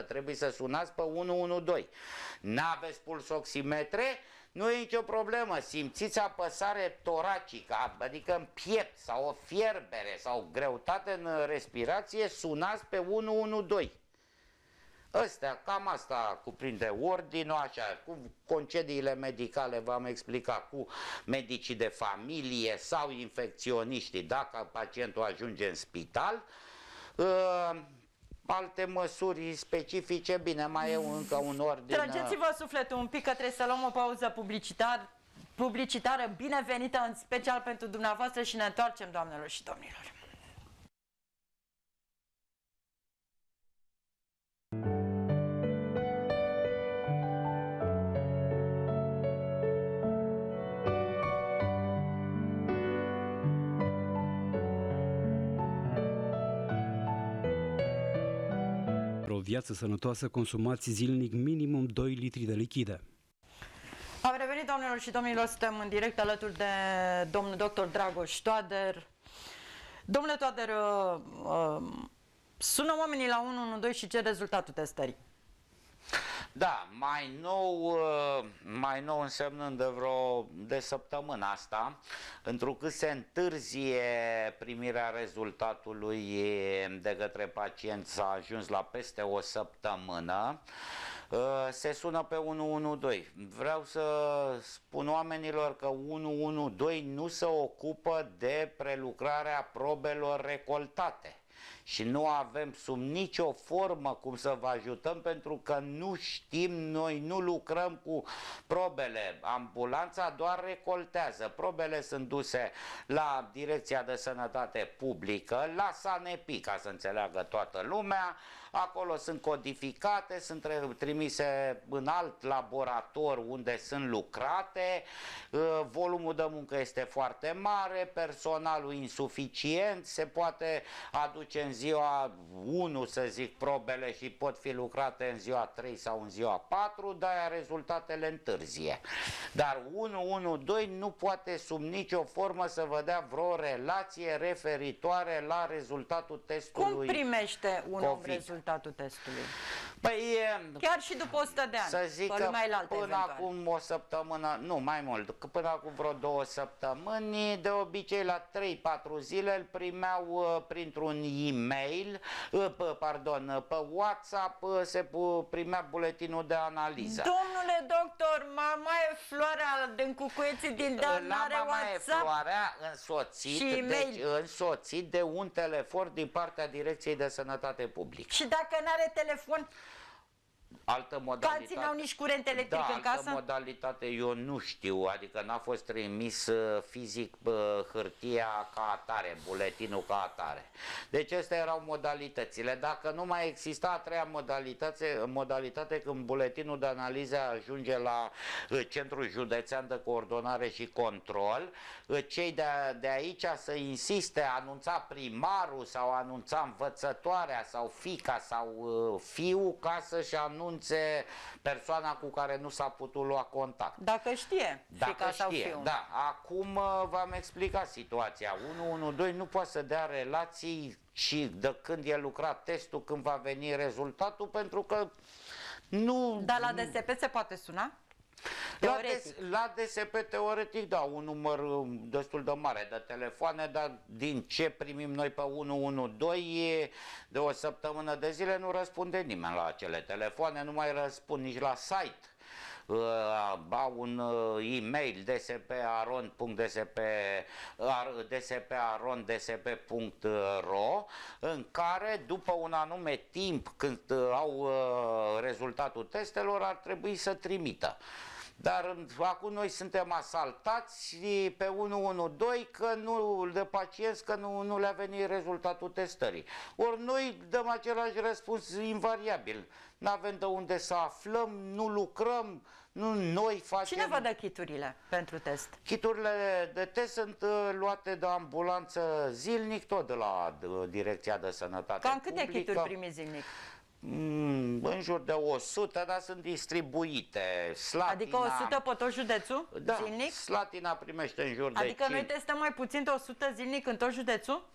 94%, trebuie să sunați pe 112. N-aveți pulsoximetre, nu e nicio problemă, simțiți apăsare toracică, adică în piept sau o fierbere sau greutate în respirație, sunați pe 112. Ăstea, cam asta cuprinde ordinul, așa, cu concediile medicale v-am explicat, cu medicii de familie sau infecționiștii, dacă pacientul ajunge în spital, uh, alte măsuri specifice, bine, mai e încă un ordine. Trageți-vă sufletul un pic că trebuie să luăm o pauză publicitar, publicitară binevenită în special pentru dumneavoastră și ne întoarcem, doamnelor și domnilor. Viață sănătoasă, consumați zilnic minimum 2 litri de lichide. Am revenit, doamnelor și domnilor, suntem în direct alături de domnul doctor Dragoș Toader. Domnule Toader, uh, uh, sună oamenii la 112 și ce rezultatul testării? Da, mai nou, uh, mai nou însemnând de vreo de săptămână asta, întrucât se întârzie primirea rezultatului de către pacient s-a ajuns la peste o săptămână, uh, se sună pe 112. Vreau să spun oamenilor că 112 nu se ocupă de prelucrarea probelor recoltate și nu avem sub nicio formă cum să vă ajutăm pentru că nu știm, noi nu lucrăm cu probele. Ambulanța doar recoltează. Probele sunt duse la Direcția de Sănătate Publică, la Sanepi, ca să înțeleagă toată lumea, acolo sunt codificate, sunt trimise în alt laborator unde sunt lucrate, uh, volumul de muncă este foarte mare, personalul insuficient, se poate aduce în ziua 1, să zic, probele și pot fi lucrate în ziua 3 sau în ziua 4, de-aia rezultatele întârzie. Dar 1, 1, 2 nu poate sub nicio formă să vă dea vreo relație referitoare la rezultatul testului Cum primește un om COVID. Rezultatul testului? Păi, e, Chiar și după 100 de ani, să zic pe că lumea elaltă, până eventual. acum o săptămână, nu mai mult, că până acum vreo două săptămâni, de obicei la 3-4 zile îl primeau uh, printr-un e-mail, uh, p- pardon, uh, pe WhatsApp uh, se pu- primea buletinul de analiză. Domnule doctor, mamaie Floarea din Cucuieții din Dan la are mama e WhatsApp. Floarea însoțit, și e-mail. deci, însoțit de un telefon din partea Direcției de Sănătate Publică. Și dacă nu are telefon, Altă că modalitate. alții n-au nici curent electric da, în altă casă? modalitate eu nu știu, adică n-a fost trimis uh, fizic uh, hârtia ca atare, buletinul ca atare. Deci astea erau modalitățile. Dacă nu mai exista a treia modalitate, modalitate când buletinul de analiză ajunge la uh, Centrul Județean de Coordonare și Control, uh, cei de, de aici să insiste, anunța primarul sau anunța învățătoarea sau fica sau uh, fiul ca să-și anunțe persoana cu care nu s-a putut lua contact. Dacă știe Dacă fica sau știe, fiul. da. Acum uh, v-am explicat situația. 112 nu poate să dea relații și de când e lucrat testul, când va veni rezultatul, pentru că nu... Dar la DSP se poate suna? La, Teoretic. DS, la DSP teoretic, da, un număr um, destul de mare de telefoane, dar din ce primim noi pe 112 de o săptămână de zile nu răspunde nimeni la acele telefoane, nu mai răspund nici la site. Uh, au un uh, e-mail dsparon.dsp ar- dsparon.dsp.ro în care după un anume timp când uh, au uh, rezultatul testelor ar trebui să trimită. Dar acum noi suntem asaltați pe 112 că nu, de pacienți că nu, nu le-a venit rezultatul testării. Ori noi dăm același răspuns invariabil. Nu avem de unde să aflăm, nu lucrăm, nu noi facem... Cine vă dă chiturile pentru test? Chiturile de test sunt uh, luate de ambulanță zilnic, tot de la uh, Direcția de Sănătate Cam câte Publică. chituri primiți zilnic? Mm, în jur de 100, dar sunt distribuite. Slatina, Adică 100 pe tot județul da, zilnic? Slatina primește în jur Adică de noi 5. testăm mai puțin de 100 zilnic în tot județul?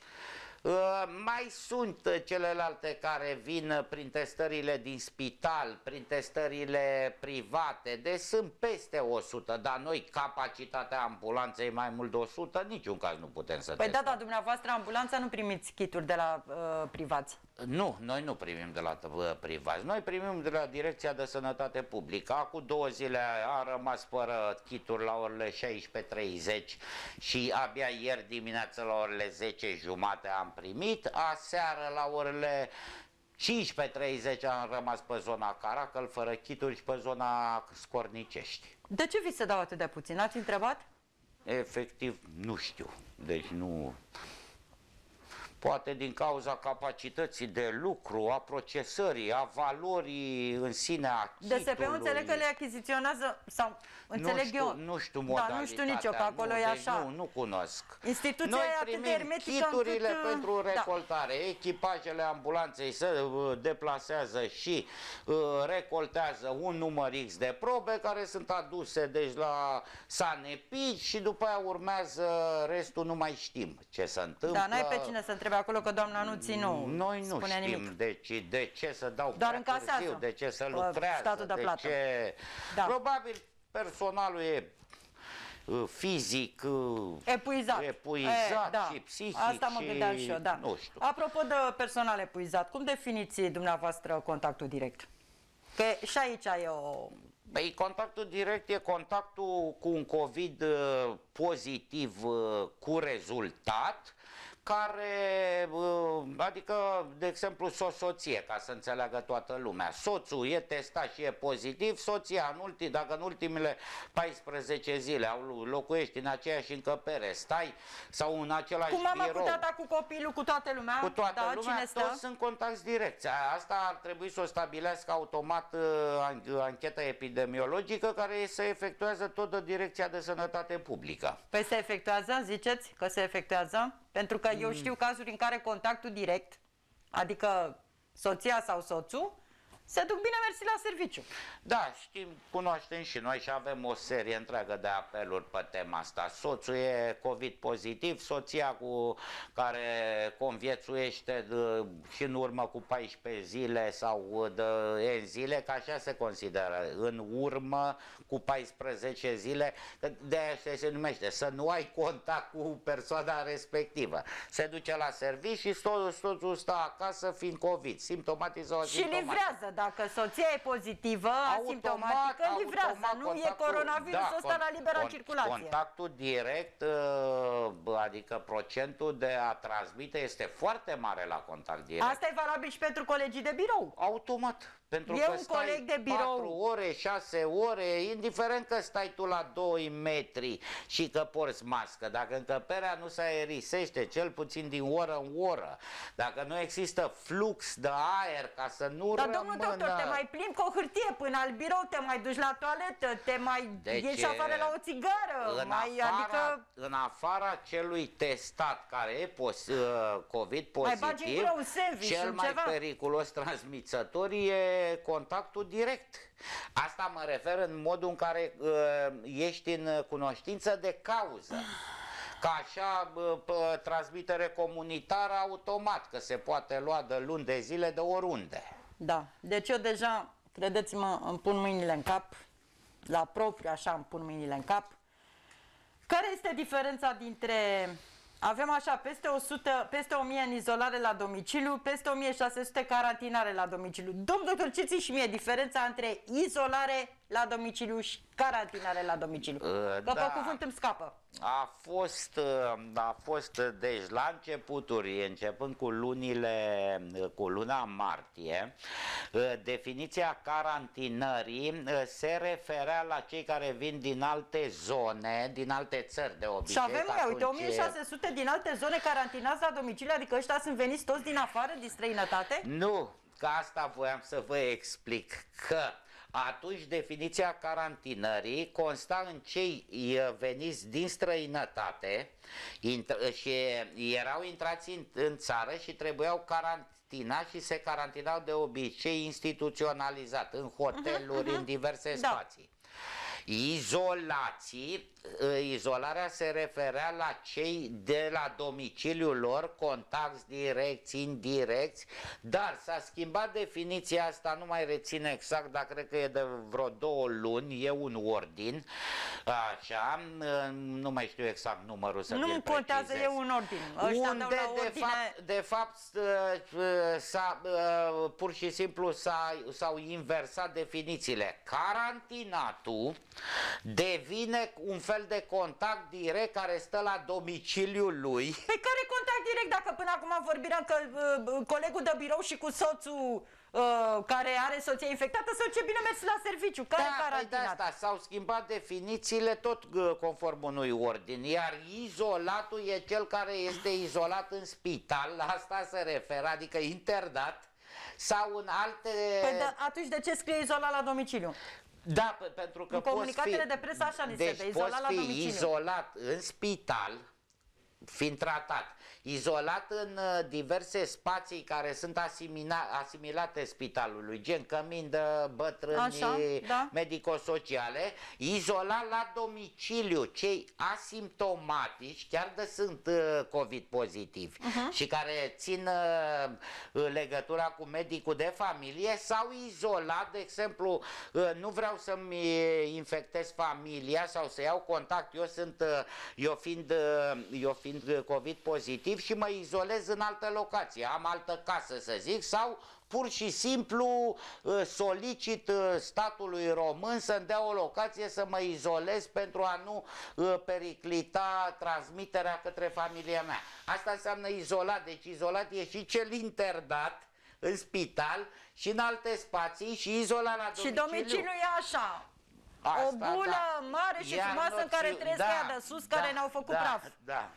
Uh, mai sunt uh, celelalte care vin uh, prin testările din spital, prin testările private, deci sunt peste 100, dar noi capacitatea ambulanței mai mult de 100, niciun caz nu putem să Păi da, testăm. dar dumneavoastră ambulanța nu primiți kituri de la uh, privați. Nu, noi nu primim de la uh, privați, noi primim de la Direcția de Sănătate Publică. Acum două zile a rămas fără kituri la orele 16.30 și abia ieri dimineață la orele 10 jumate am primit. Aseară la orele 15.30 am rămas pe zona Caracăl fără kituri și pe zona Scornicești. De ce vi se dau atât de puțin? Ați întrebat? Efectiv, nu știu. Deci nu... Poate din cauza capacității de lucru, a procesării, a valorii în sine a DSP-ul kitului. înțeleg că le achiziționează, sau înțeleg nu știu, eu. Nu știu Da, modalitatea. nu știu nici eu, că acolo nu, e deci așa. Nu, nu cunosc. Instituția Noi e atât de primim hermetică chiturile încât, uh, pentru da. recoltare. Echipajele ambulanței se uh, deplasează și uh, recoltează un număr X de probe care sunt aduse deci la Sanepi și după aia urmează restul, nu mai știm ce se întâmplă. Da, n-ai pe cine să întrebe acolo că doamna nu ții nu Noi nu spune știm nimic. deci de ce să dau Doar prea încasează. târziu, de ce să Uh, lucrează, statul de plată. ce... Da. Probabil personalul e uh, fizic, uh, Epuizat. epuizat da. și psihic Asta mă și gândeam și eu, da. nu știu. Apropo de personal epuizat, cum definiți dumneavoastră contactul direct? Că și aici e o... Păi contactul direct e contactul cu un COVID uh, pozitiv uh, cu rezultat care, uh, adică, de exemplu, soție, ca să înțeleagă toată lumea. Soțul e testat și e pozitiv, soția, în ulti, dacă în ultimele 14 zile au, locuiești în aceeași încăpere, stai sau în același Cu mama, birou, cu tata, cu copilul, cu toată lumea. cu toată da, lumea, cine stă? toți sunt contacti direcți. Asta ar trebui să o stabilească automat uh, an- ancheta epidemiologică care se efectuează tot de Direcția de Sănătate Publică. Păi se efectuează, ziceți că se efectuează? Pentru că Mm. eu știu cazuri în care contactul direct, adică soția sau soțul, se duc bine mersi la serviciu. Da, știm, cunoaștem și noi și avem o serie întreagă de apeluri pe tema asta. Soțul e COVID pozitiv, soția cu care conviețuiește de, și în urmă cu 14 zile sau de N zile, că așa se consideră, în urmă cu 14 zile, că de aia se, se numește, să nu ai contact cu persoana respectivă. Se duce la serviciu și soțul, soțul stă acasă fiind COVID, simptomatic sau Și asimptomatic. livrează, dacă soția e pozitivă, asimptomatică, livrează. Nu e coronavirusul ăsta la libera con- circulație. Contactul direct, uh, adică procentul de a transmite este foarte mare la contact direct. Asta e valabil și pentru colegii de birou. Automat. Pentru E că un stai coleg de birou. 4 ore, 6 ore, indiferent că stai tu la 2 metri și că porți mască, dacă încăperea nu se aerisește, cel puțin din oră în oră, dacă nu există flux de aer ca să nu Dar rămână... domnul doctor, te mai plimbi cu o hârtie până al birou, te mai duci la toaletă, te mai Deci, ieși afară la o țigară, în mai, afara, adică în afara celui testat care e pos, uh, COVID Mai bagi în pozitiv, gură un sandwich, cel un mai ceva. periculos transmițător e contactul direct. Asta mă refer în modul în care uh, ești în cunoștință de cauză. Ca așa bă, pă, transmitere comunitară automat, că se poate lua de luni de zile de oriunde. Da, deci eu deja, credeți-mă, îmi pun mâinile în cap, la propriu așa îmi pun mâinile în cap. Care este diferența dintre, avem așa, peste 100, peste 1000 în izolare la domiciliu, peste 1600 carantinare la domiciliu. Domn doctor, ce și mie diferența între izolare la domiciliu și carantinare la domiciliu? Uh, Că da. pe cuvânt îmi scapă. A fost, uh, a fost, uh, deci la începuturi, începând cu lunile, uh, cu luna martie, uh, definiția carantinării uh, se referea la cei care vin din alte zone, din alte țări de Și obicei. avem, că ia, uite, atunci e- 1600 din alte zone carantinați la domiciliu, adică ăștia sunt veniți toți din afară, din străinătate? Nu, că asta voiam să vă explic, că atunci definiția carantinării consta în cei e, veniți din străinătate int- și erau intrați în, în țară și trebuiau carantina și se carantinau de obicei instituționalizat în hoteluri, în diverse Da. spații. Izolații, ă, izolarea se referea la cei de la domiciliul lor, contacti direcți, indirecți, dar s-a schimbat definiția asta, nu mai rețin exact, dar cred că e de vreo două luni, e un ordin, așa, ă, nu mai știu exact numărul să Nu vi-l îmi contează, precizez. e un ordin. Ăștia Unde dau la de ordine... fapt, de fapt uh, uh, s-a, uh, pur și simplu s-a, s-au inversat definițiile. Carantinatul devine un fel de contact direct care stă la domiciliul lui. [LAUGHS] Pe care contact direct dacă până acum vorbiram că uh, colegul de birou și cu soțul uh, care are soția infectată să ce bine mers la serviciu, care Da, păi de carantinat. asta s-au schimbat definițiile tot uh, conform unui ordin, iar izolatul e cel care este izolat în spital, la asta se referă, adică internat sau în alte... Păi de, atunci de ce scrie izolat la domiciliu? Da, pe- pentru că În poți comunicatele fi, de presă așa ni se deci dă, izolat poți la fi domiciliu. izolat în spital, fiind tratat, izolat în uh, diverse spații care sunt asimila, asimilate spitalului, gen cămin de bătrâni Așa, da. medico-sociale, izolat la domiciliu cei asimptomatici, chiar de sunt uh, COVID pozitivi Mhm. și care țin uh, legătura cu medicul de familie sau izolat, de exemplu, uh, nu vreau să-mi uh, infectez familia sau să iau contact, eu sunt, uh, eu fiind, uh, eu fiind uh, COVID pozitiv și mă izolez în altă locație, am altă casă să zic, sau pur și simplu uh, solicit uh, statului român să-mi dea o locație să mă izolez pentru a nu uh, periclita transmiterea către familia mea. Asta înseamnă izolat, deci izolat e și cel internat în spital și în alte spații și izolat la domiciliu. Și domiciliul e așa. Asta, o bulă da. mare și Iar frumoasă în care noțiu- trăiesc da, ăia de sus, care da, ne-au făcut da, praf. Da.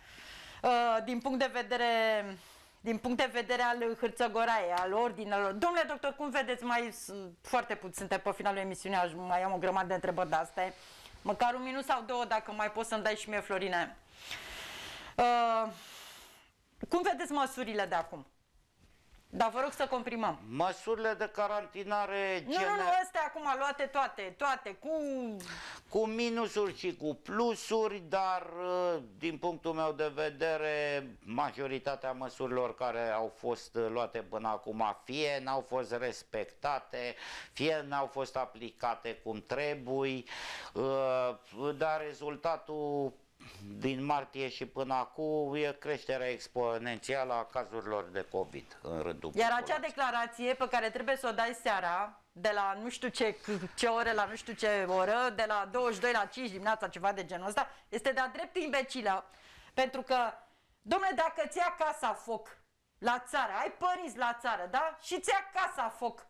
Uh, din punct de vedere din punct de vedere al hârțăgoraie, al ordinelor. Domnule doctor, cum vedeți, mai sunt foarte puțin, suntem pe finalul emisiunii, aș mai am o grămadă de întrebări de astea. Măcar un minut sau două, dacă mai poți să-mi dai și mie, Florine. Uh, cum vedeți măsurile de acum? Dar vă rog să comprimăm. Măsurile de carantinare Nu, gene- nu, nu, astea acum luate toate, toate, cu... cu minusuri și cu plusuri, dar uh, din punctul meu de vedere, majoritatea măsurilor care au fost uh, luate până acum fie n-au fost respectate, fie n-au fost aplicate cum trebuie, uh, dar rezultatul din martie și până acum e creșterea exponențială a cazurilor de COVID în rândul Iar acea populației. declarație pe care trebuie să o dai seara, de la nu știu ce, ce ore la nu știu ce oră, de la 22 la 5 dimineața, ceva de genul ăsta, este de-a dreptul imbecilă. Pentru că, domnule, dacă ți ia casa foc la țară, ai părinți la țară, da? Și ți ia casa foc.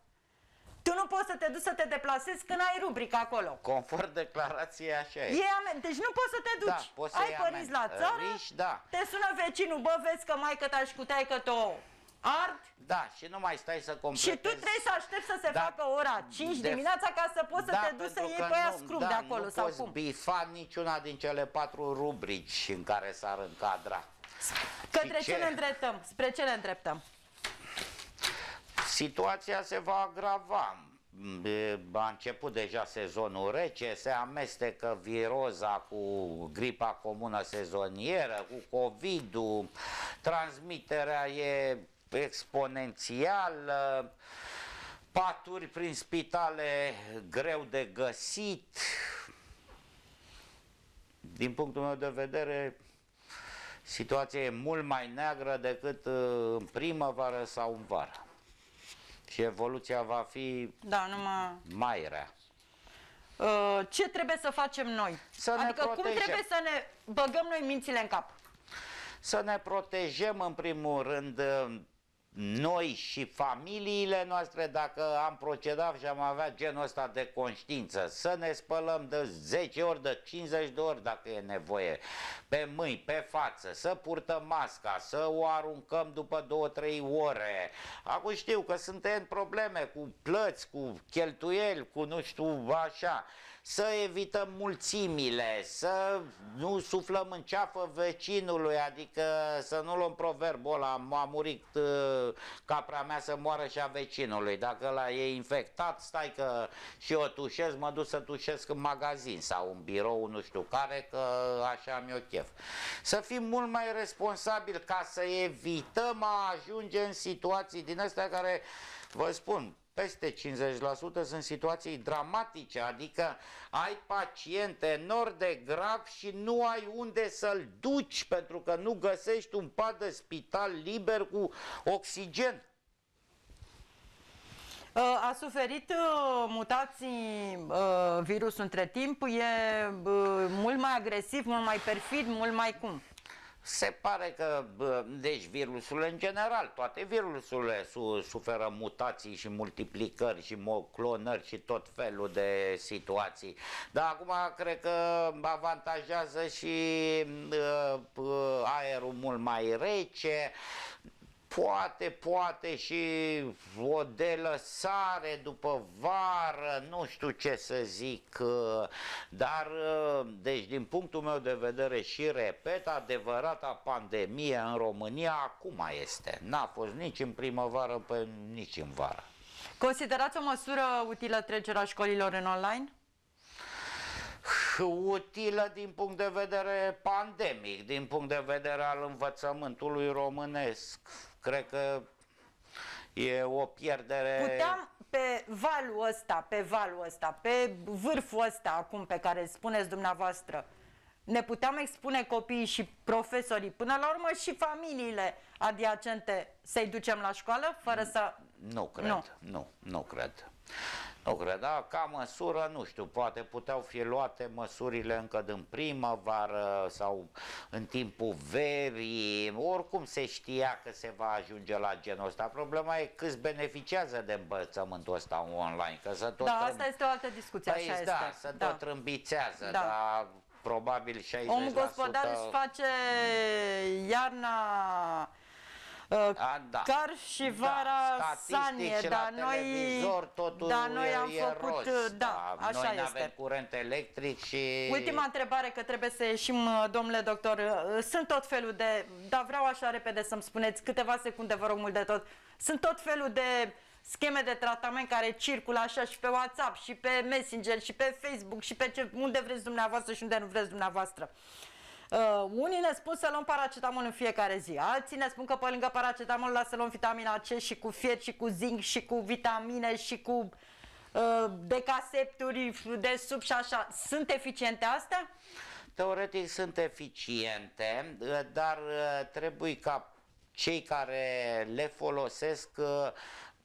Tu nu poți să te duci să te deplasezi când ai rubrică acolo. Conform declarației așa e. E amen. Deci nu poți să te duci. Da, poți să ai iei părinți la amendă. țară, Riși, da. te sună vecinul, bă, vezi că mai ta și cu taică o ard, Da, și nu mai stai să Și completezi. tu trebuie să aștepți să se Da. facă ora 5 De- dimineața ca să poți să da, te duci să pentru iei că pe aia nu- scrum da, de acolo nu sau poți cum. bifa niciuna din cele patru rubrici în care s-ar încadra. Către Și ce ne îndreptăm? Spre ce ne îndreptăm? Situația se va agrava. E, A început deja sezonul rece, se amestecă viroza cu gripa comună sezonieră, cu COVID-ul, transmiterea e exponențială, paturi prin spitale greu de găsit. Din punctul meu de vedere, situația e mult mai neagră decât uh, în primăvară sau în vară. Și evoluția va fi Da, numai... mai rea. Uh, ce trebuie să facem noi? Să ne adică cum protejăm. trebuie să ne băgăm noi mințile în cap? Să ne protejăm în primul rând uh, noi și familiile noastre dacă am procedat și am avea genul ăsta de conștiință, să ne spălăm de 10 ori, de 50 de ori dacă e nevoie, pe mâini, pe față, să purtăm masca, să o aruncăm după 2-3 ore. Acum știu că sunt în probleme cu plăți, cu cheltuieli, cu nu știu așa, să evităm mulțimile, să nu suflăm în ceafă vecinului, adică să nu luăm proverbul ăla, a murit uh, capra mea să moară și a vecinului. Dacă ăla e infectat, stai că și eu tușesc, mă duc să tușesc în magazin sau în birou, nu știu care, că așa am eu chef. Să fim mult mai responsabili ca să evităm a ajunge în situații din astea care, vă spun, peste 50% sunt situații dramatice, adică ai paciente nor de grav și nu ai unde să-l duci pentru că nu găsești un pat de spital liber cu oxigen. Uh, a suferit uh, mutații uh, virusul între timp, e uh, mult mai agresiv, mult mai perfid, mult mai cum? Se pare că, bă, deci virusul în general, toate virusurile su- suferă mutații și multiplicări și mo- clonări și tot felul de situații. Dar acum cred că avantajează și uh, uh, aerul mult mai rece, poate, poate și o delăsare după vară, nu știu ce să zic, uh, dar uh, deci din punctul meu de vedere și repet, adevărata pandemie în România acum este. N-a fost nici în primăvară, pe, nici în vară. Considerați o măsură utilă trecerea școlilor în online? Utilă din punct de vedere pandemic, din punct de vedere al învățământului românesc. Cred că e o pierdere... Puteam pe valul ăsta, pe valul ăsta, pe vârful ăsta acum pe care spuneți dumneavoastră, ne puteam expune copiii și profesorii, până la urmă și familiile adiacente să-i ducem la școală, fără să Nu cred, Nu. nu, nu, nu cred. Nu cred, da, ca măsură, nu știu, poate puteau fi luate măsurile încă din primăvară sau în timpul verii, oricum se știa că se va ajunge la genul ăsta. Problema e câți beneficiază de învățământul ăsta online, că să tot Da, trâm- asta este o altă discuție, Păi, așa da, este. să tot trâmbițează, Da. dar probabil 60%... Omul gospodar își face iarna uh, A, da. car și vara da, statistic sanie, și dar la noi, televizor totul da, noi e, am e făcut, roz, da, așa noi este. avem curent electric și... Ultima întrebare, că trebuie să ieșim, uh, domnule doctor. Uh, Sunt tot felul de... Dar vreau așa repede să-mi spuneți, câteva secunde, vă rog mult de tot. Sunt tot felul de scheme de tratament care circulă așa și pe WhatsApp, și pe Messenger, și pe Facebook, și pe ce, unde vreți dumneavoastră și unde nu vreți dumneavoastră. Uh, unii ne spun să luăm paracetamol în fiecare zi, alții ne spun că pe lângă paracetamol la să luăm vitamina C și cu fier și cu zinc și cu vitamine și cu uh, decasepturi de sub și așa. Sunt eficiente astea? Teoretic sunt eficiente, dar uh, trebuie ca cei care le folosesc uh,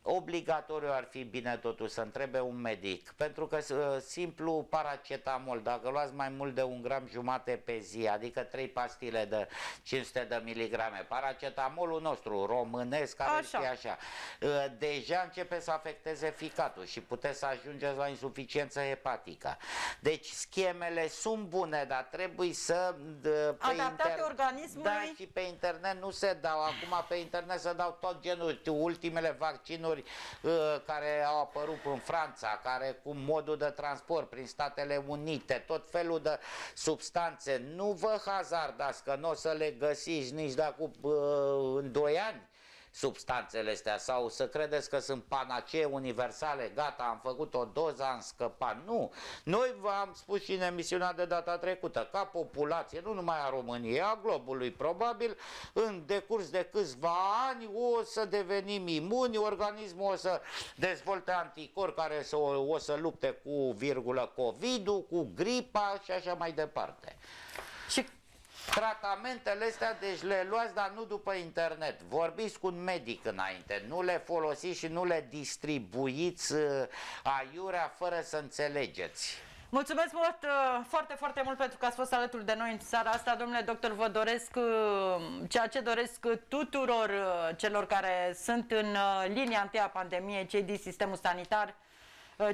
obligatoriu ar fi bine totuși să întrebe un medic, pentru că uh, simplu paracetamol, dacă luați mai mult de un gram jumate pe zi, adică 3 pastile de 500 de miligrame, paracetamolul nostru românesc, care Așa. știe așa, uh, deja începe să afecteze ficatul și puteți să ajungeți la insuficiență hepatică. Deci schemele sunt bune, dar trebuie să... d- Pe Adaptate organismului? Da, și pe internet nu se dau. Acum pe internet se dau tot genul, știu, ultimele vaccinuri uh, care au apărut în Franța, care cu modul de transport prin Statele Unite, tot felul de substanțe. Nu vă hazardați că nu o să le găsiți nici de acum uh, în 2 ani substanțele astea sau să credeți că sunt panacee universale, gata, am făcut o doză, am scăpat. Nu! Noi v-am spus și în emisiunea de data trecută, ca populație, nu numai a României, a globului, probabil, în decurs de câțiva ani o să devenim imuni, organismul o să dezvolte anticorpi care să, o, o să lupte cu virgulă COVID-ul, cu gripa și așa mai departe. Și Tratamentele astea, deci le luați, dar nu după internet. Vorbiți cu un medic înainte, nu le folosiți și nu le distribuiți uh, aiurea fără să înțelegeți. Mulțumesc mult, uh, foarte, foarte mult pentru că ați fost alături de noi în seara asta. Domnule doctor, vă doresc uh, ceea ce doresc tuturor uh, celor care sunt în uh, linia întâi a pandemiei, cei din sistemul sanitar, uh,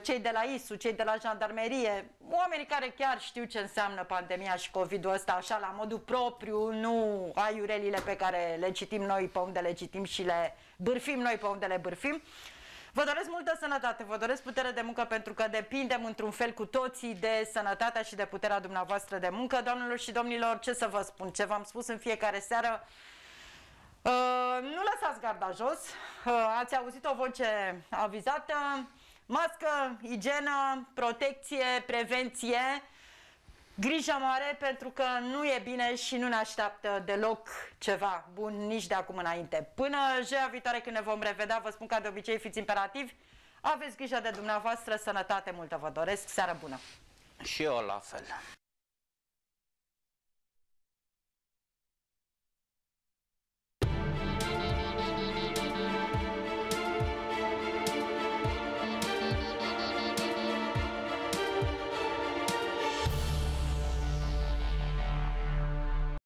cei de la ISU, cei de la jandarmerie, oamenii care chiar știu ce înseamnă pandemia și COVID-ul ăsta, așa la modul propriu, nu aiurelile pe care le citim noi pe unde le citim și le bârfim noi pe unde le bârfim. Vă doresc multă sănătate, vă doresc putere de muncă pentru că depindem într-un fel cu toții de sănătatea și de puterea dumneavoastră de muncă. Doamnelor și domnilor, ce să vă spun, ce v-am spus în fiecare seară, Uh, nu lăsați garda jos, uh, ați auzit o voce avizată, mască, igienă, protecție, prevenție, grijă mare pentru că nu e bine și nu ne așteaptă deloc ceva bun nici de acum înainte. Până joia viitoare când ne vom revedea, vă spun ca de obicei, fiți imperativi, aveți grijă de dumneavoastră, sănătate multă vă doresc, seară bună! Și eu la fel.